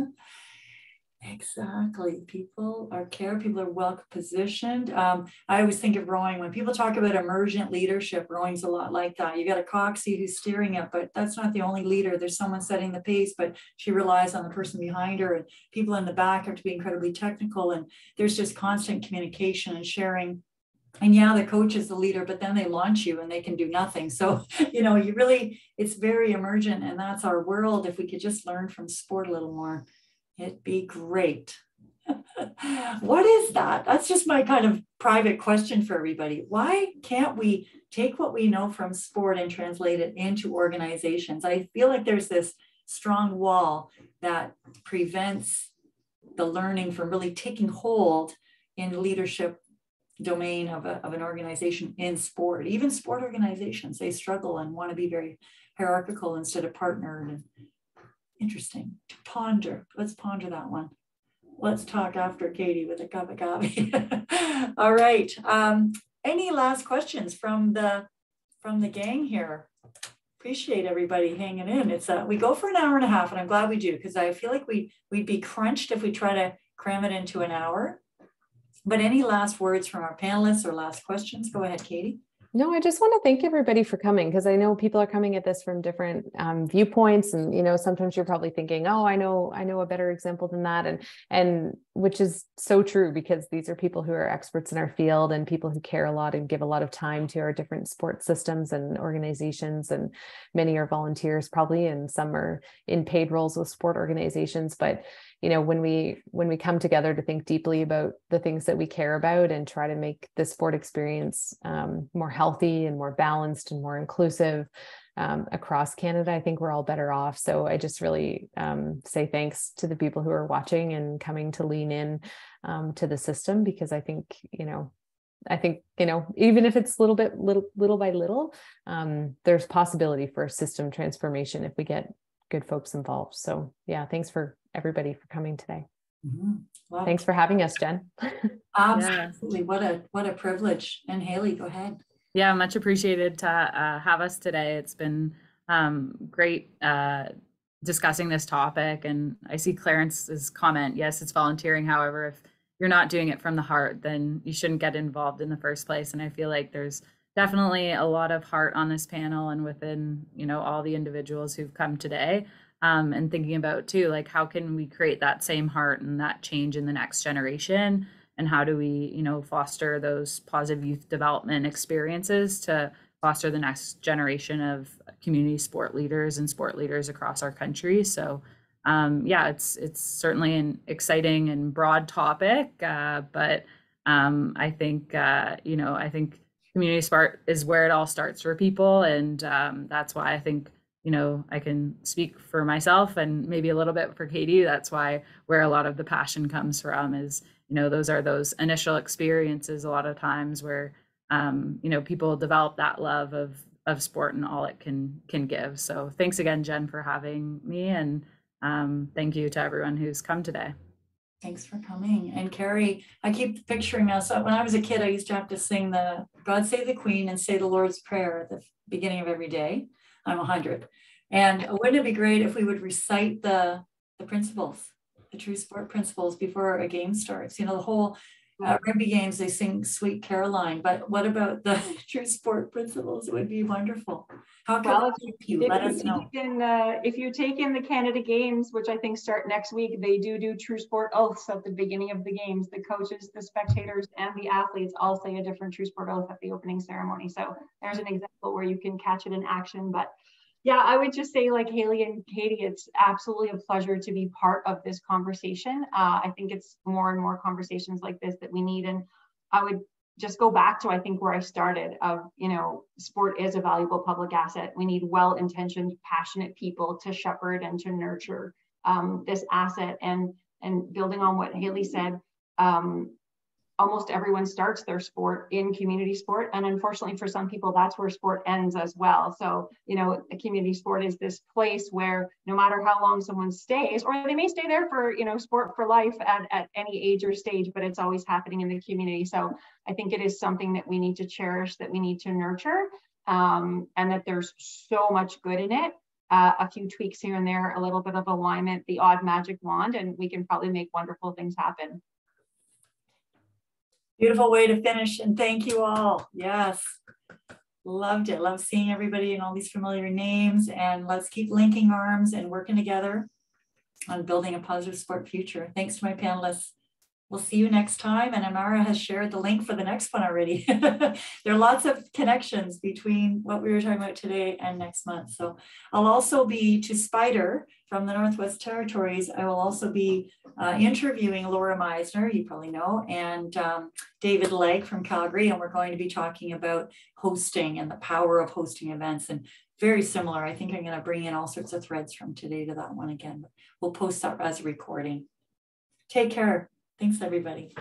exactly. People are care, people are well positioned. Um, I always think of rowing when people talk about emergent leadership, rowing's a lot like that. You got a coxswain who's steering it, but that's not the only leader. There's someone setting the pace, but she relies on the person behind her, and people in the back have to be incredibly technical. And there's just constant communication and sharing and yeah the coach is the leader but then they launch you and they can do nothing. So you know you really it's very emergent and that's our world. If we could just learn from sport a little more it'd be great. What is that? That's just my kind of private question for everybody. Why can't we take what we know from sport and translate it into organizations? I feel like there's this strong wall that prevents the learning from really taking hold in leadership domain of, a, of an organization in sport. Even sport organizations, they struggle and want to be very hierarchical instead of partnered. And interesting to ponder. Let's ponder that one. Let's talk after Katie with a cup of coffee. All right. Um, any last questions from the from the gang here? Appreciate everybody hanging in. It's uh, we go for an hour and a half, and I'm glad we do because I feel like we we'd be crunched if we try to cram it into an hour. But any last words from our panelists or last questions? Go ahead, Katie. No, I just want to thank everybody for coming because I know people are coming at this from different um, viewpoints, and you know sometimes you're probably thinking, "Oh, I know, I know a better example than that," and and which is so true because these are people who are experts in our field and people who care a lot and give a lot of time to our different sports systems and organizations, and many are volunteers probably, and some are in paid roles with sport organizations. But you know when we when we come together to think deeply about the things that we care about and try to make the sport experience um, more healthy and more balanced and more inclusive um, across Canada, I think we're all better off. So I just really um, say thanks to the people who are watching and coming to lean in um, to the system because I think you know I think you know even if it's little bit little little by little, um, there's possibility for a system transformation if we get good folks involved. So yeah, thanks for everybody for coming today. Mm-hmm. Well, thanks for having us, Jen. Absolutely, what a what a privilege. And Haley, go ahead. Yeah, much appreciated to uh, have us today. It's been um, great uh, discussing this topic, and I see Clarence's comment. Yes, it's volunteering. However, if you're not doing it from the heart, then you shouldn't get involved in the first place. And I feel like there's definitely a lot of heart on this panel and within, you know, all the individuals who've come today. Um, and thinking about too, like how can we create that same heart and that change in the next generation? And how do we, you know, foster those positive youth development experiences to foster the next generation of community sport leaders and sport leaders across our country? So um, yeah, it's it's certainly an exciting and broad topic, uh, but um, I think uh, you know I think community sport is where it all starts for people, and um, that's why I think you know I can speak for myself and maybe a little bit for Katie. That's why where a lot of the passion comes from is you know those are those initial experiences a lot of times where um, you know people develop that love of of sport and all it can can give. So thanks again, Jen, for having me and um, thank you to everyone who's come today. Thanks for coming. And Karri, I keep picturing us. When I was a kid, I used to have to sing the God Save the Queen and say the Lord's Prayer at the beginning of every day. I'm 100. And wouldn't it be great if we would recite the, the principles, the true sport principles before a game starts? You know, the whole uh, rugby games, they sing Sweet Caroline, but what about the true sport principles? It would be wonderful. How can well, we you? Let us know. In, uh, if you take in the Canada Games, which I think start next week, they do do true sport oaths at the beginning of the games. The coaches, the spectators, and the athletes all say a different true sport oath at the opening ceremony. So there's an example where you can catch it in action. But yeah, I would just say, like Haley and Katie, it's absolutely a pleasure to be part of this conversation. Uh, I think it's more and more conversations like this that we need. And I would just go back to, I think, where I started of, you know, sport is a valuable public asset. We need well intentioned, passionate people to shepherd and to nurture um, this asset. And, and building on what Haley said, um, almost everyone starts their sport in community sport. And unfortunately for some people that's where sport ends as well. So you know a community sport is this place where no matter how long someone stays or they may stay there for you know sport for life at, at any age or stage but it's always happening in the community. So i think it is something that we need to cherish that we need to nurture um, and that there's so much good in it. Uh, a few tweaks here and there a little bit of alignment the odd magic wand and we can probably make wonderful things happen Beautiful way to finish. And thank you all. Yes. Loved it. Love seeing everybody and all these familiar names. And let's keep linking arms and working together on building a positive sport future. Thanks to my panelists. We'll see you next time. And Amara has shared the link for the next one already. there are lots of connections between what we were talking about today and next month. So I'll also be to Spider from the Northwest Territories. I will also be uh, interviewing Laura Misener, you probably know, and um, David Legg from Calgary. And we're going to be talking about hosting and the power of hosting events and very similar. I think I'm going to bring in all sorts of threads from today to that one again. We'll post that as a recording. Take care. Thanks, everybody.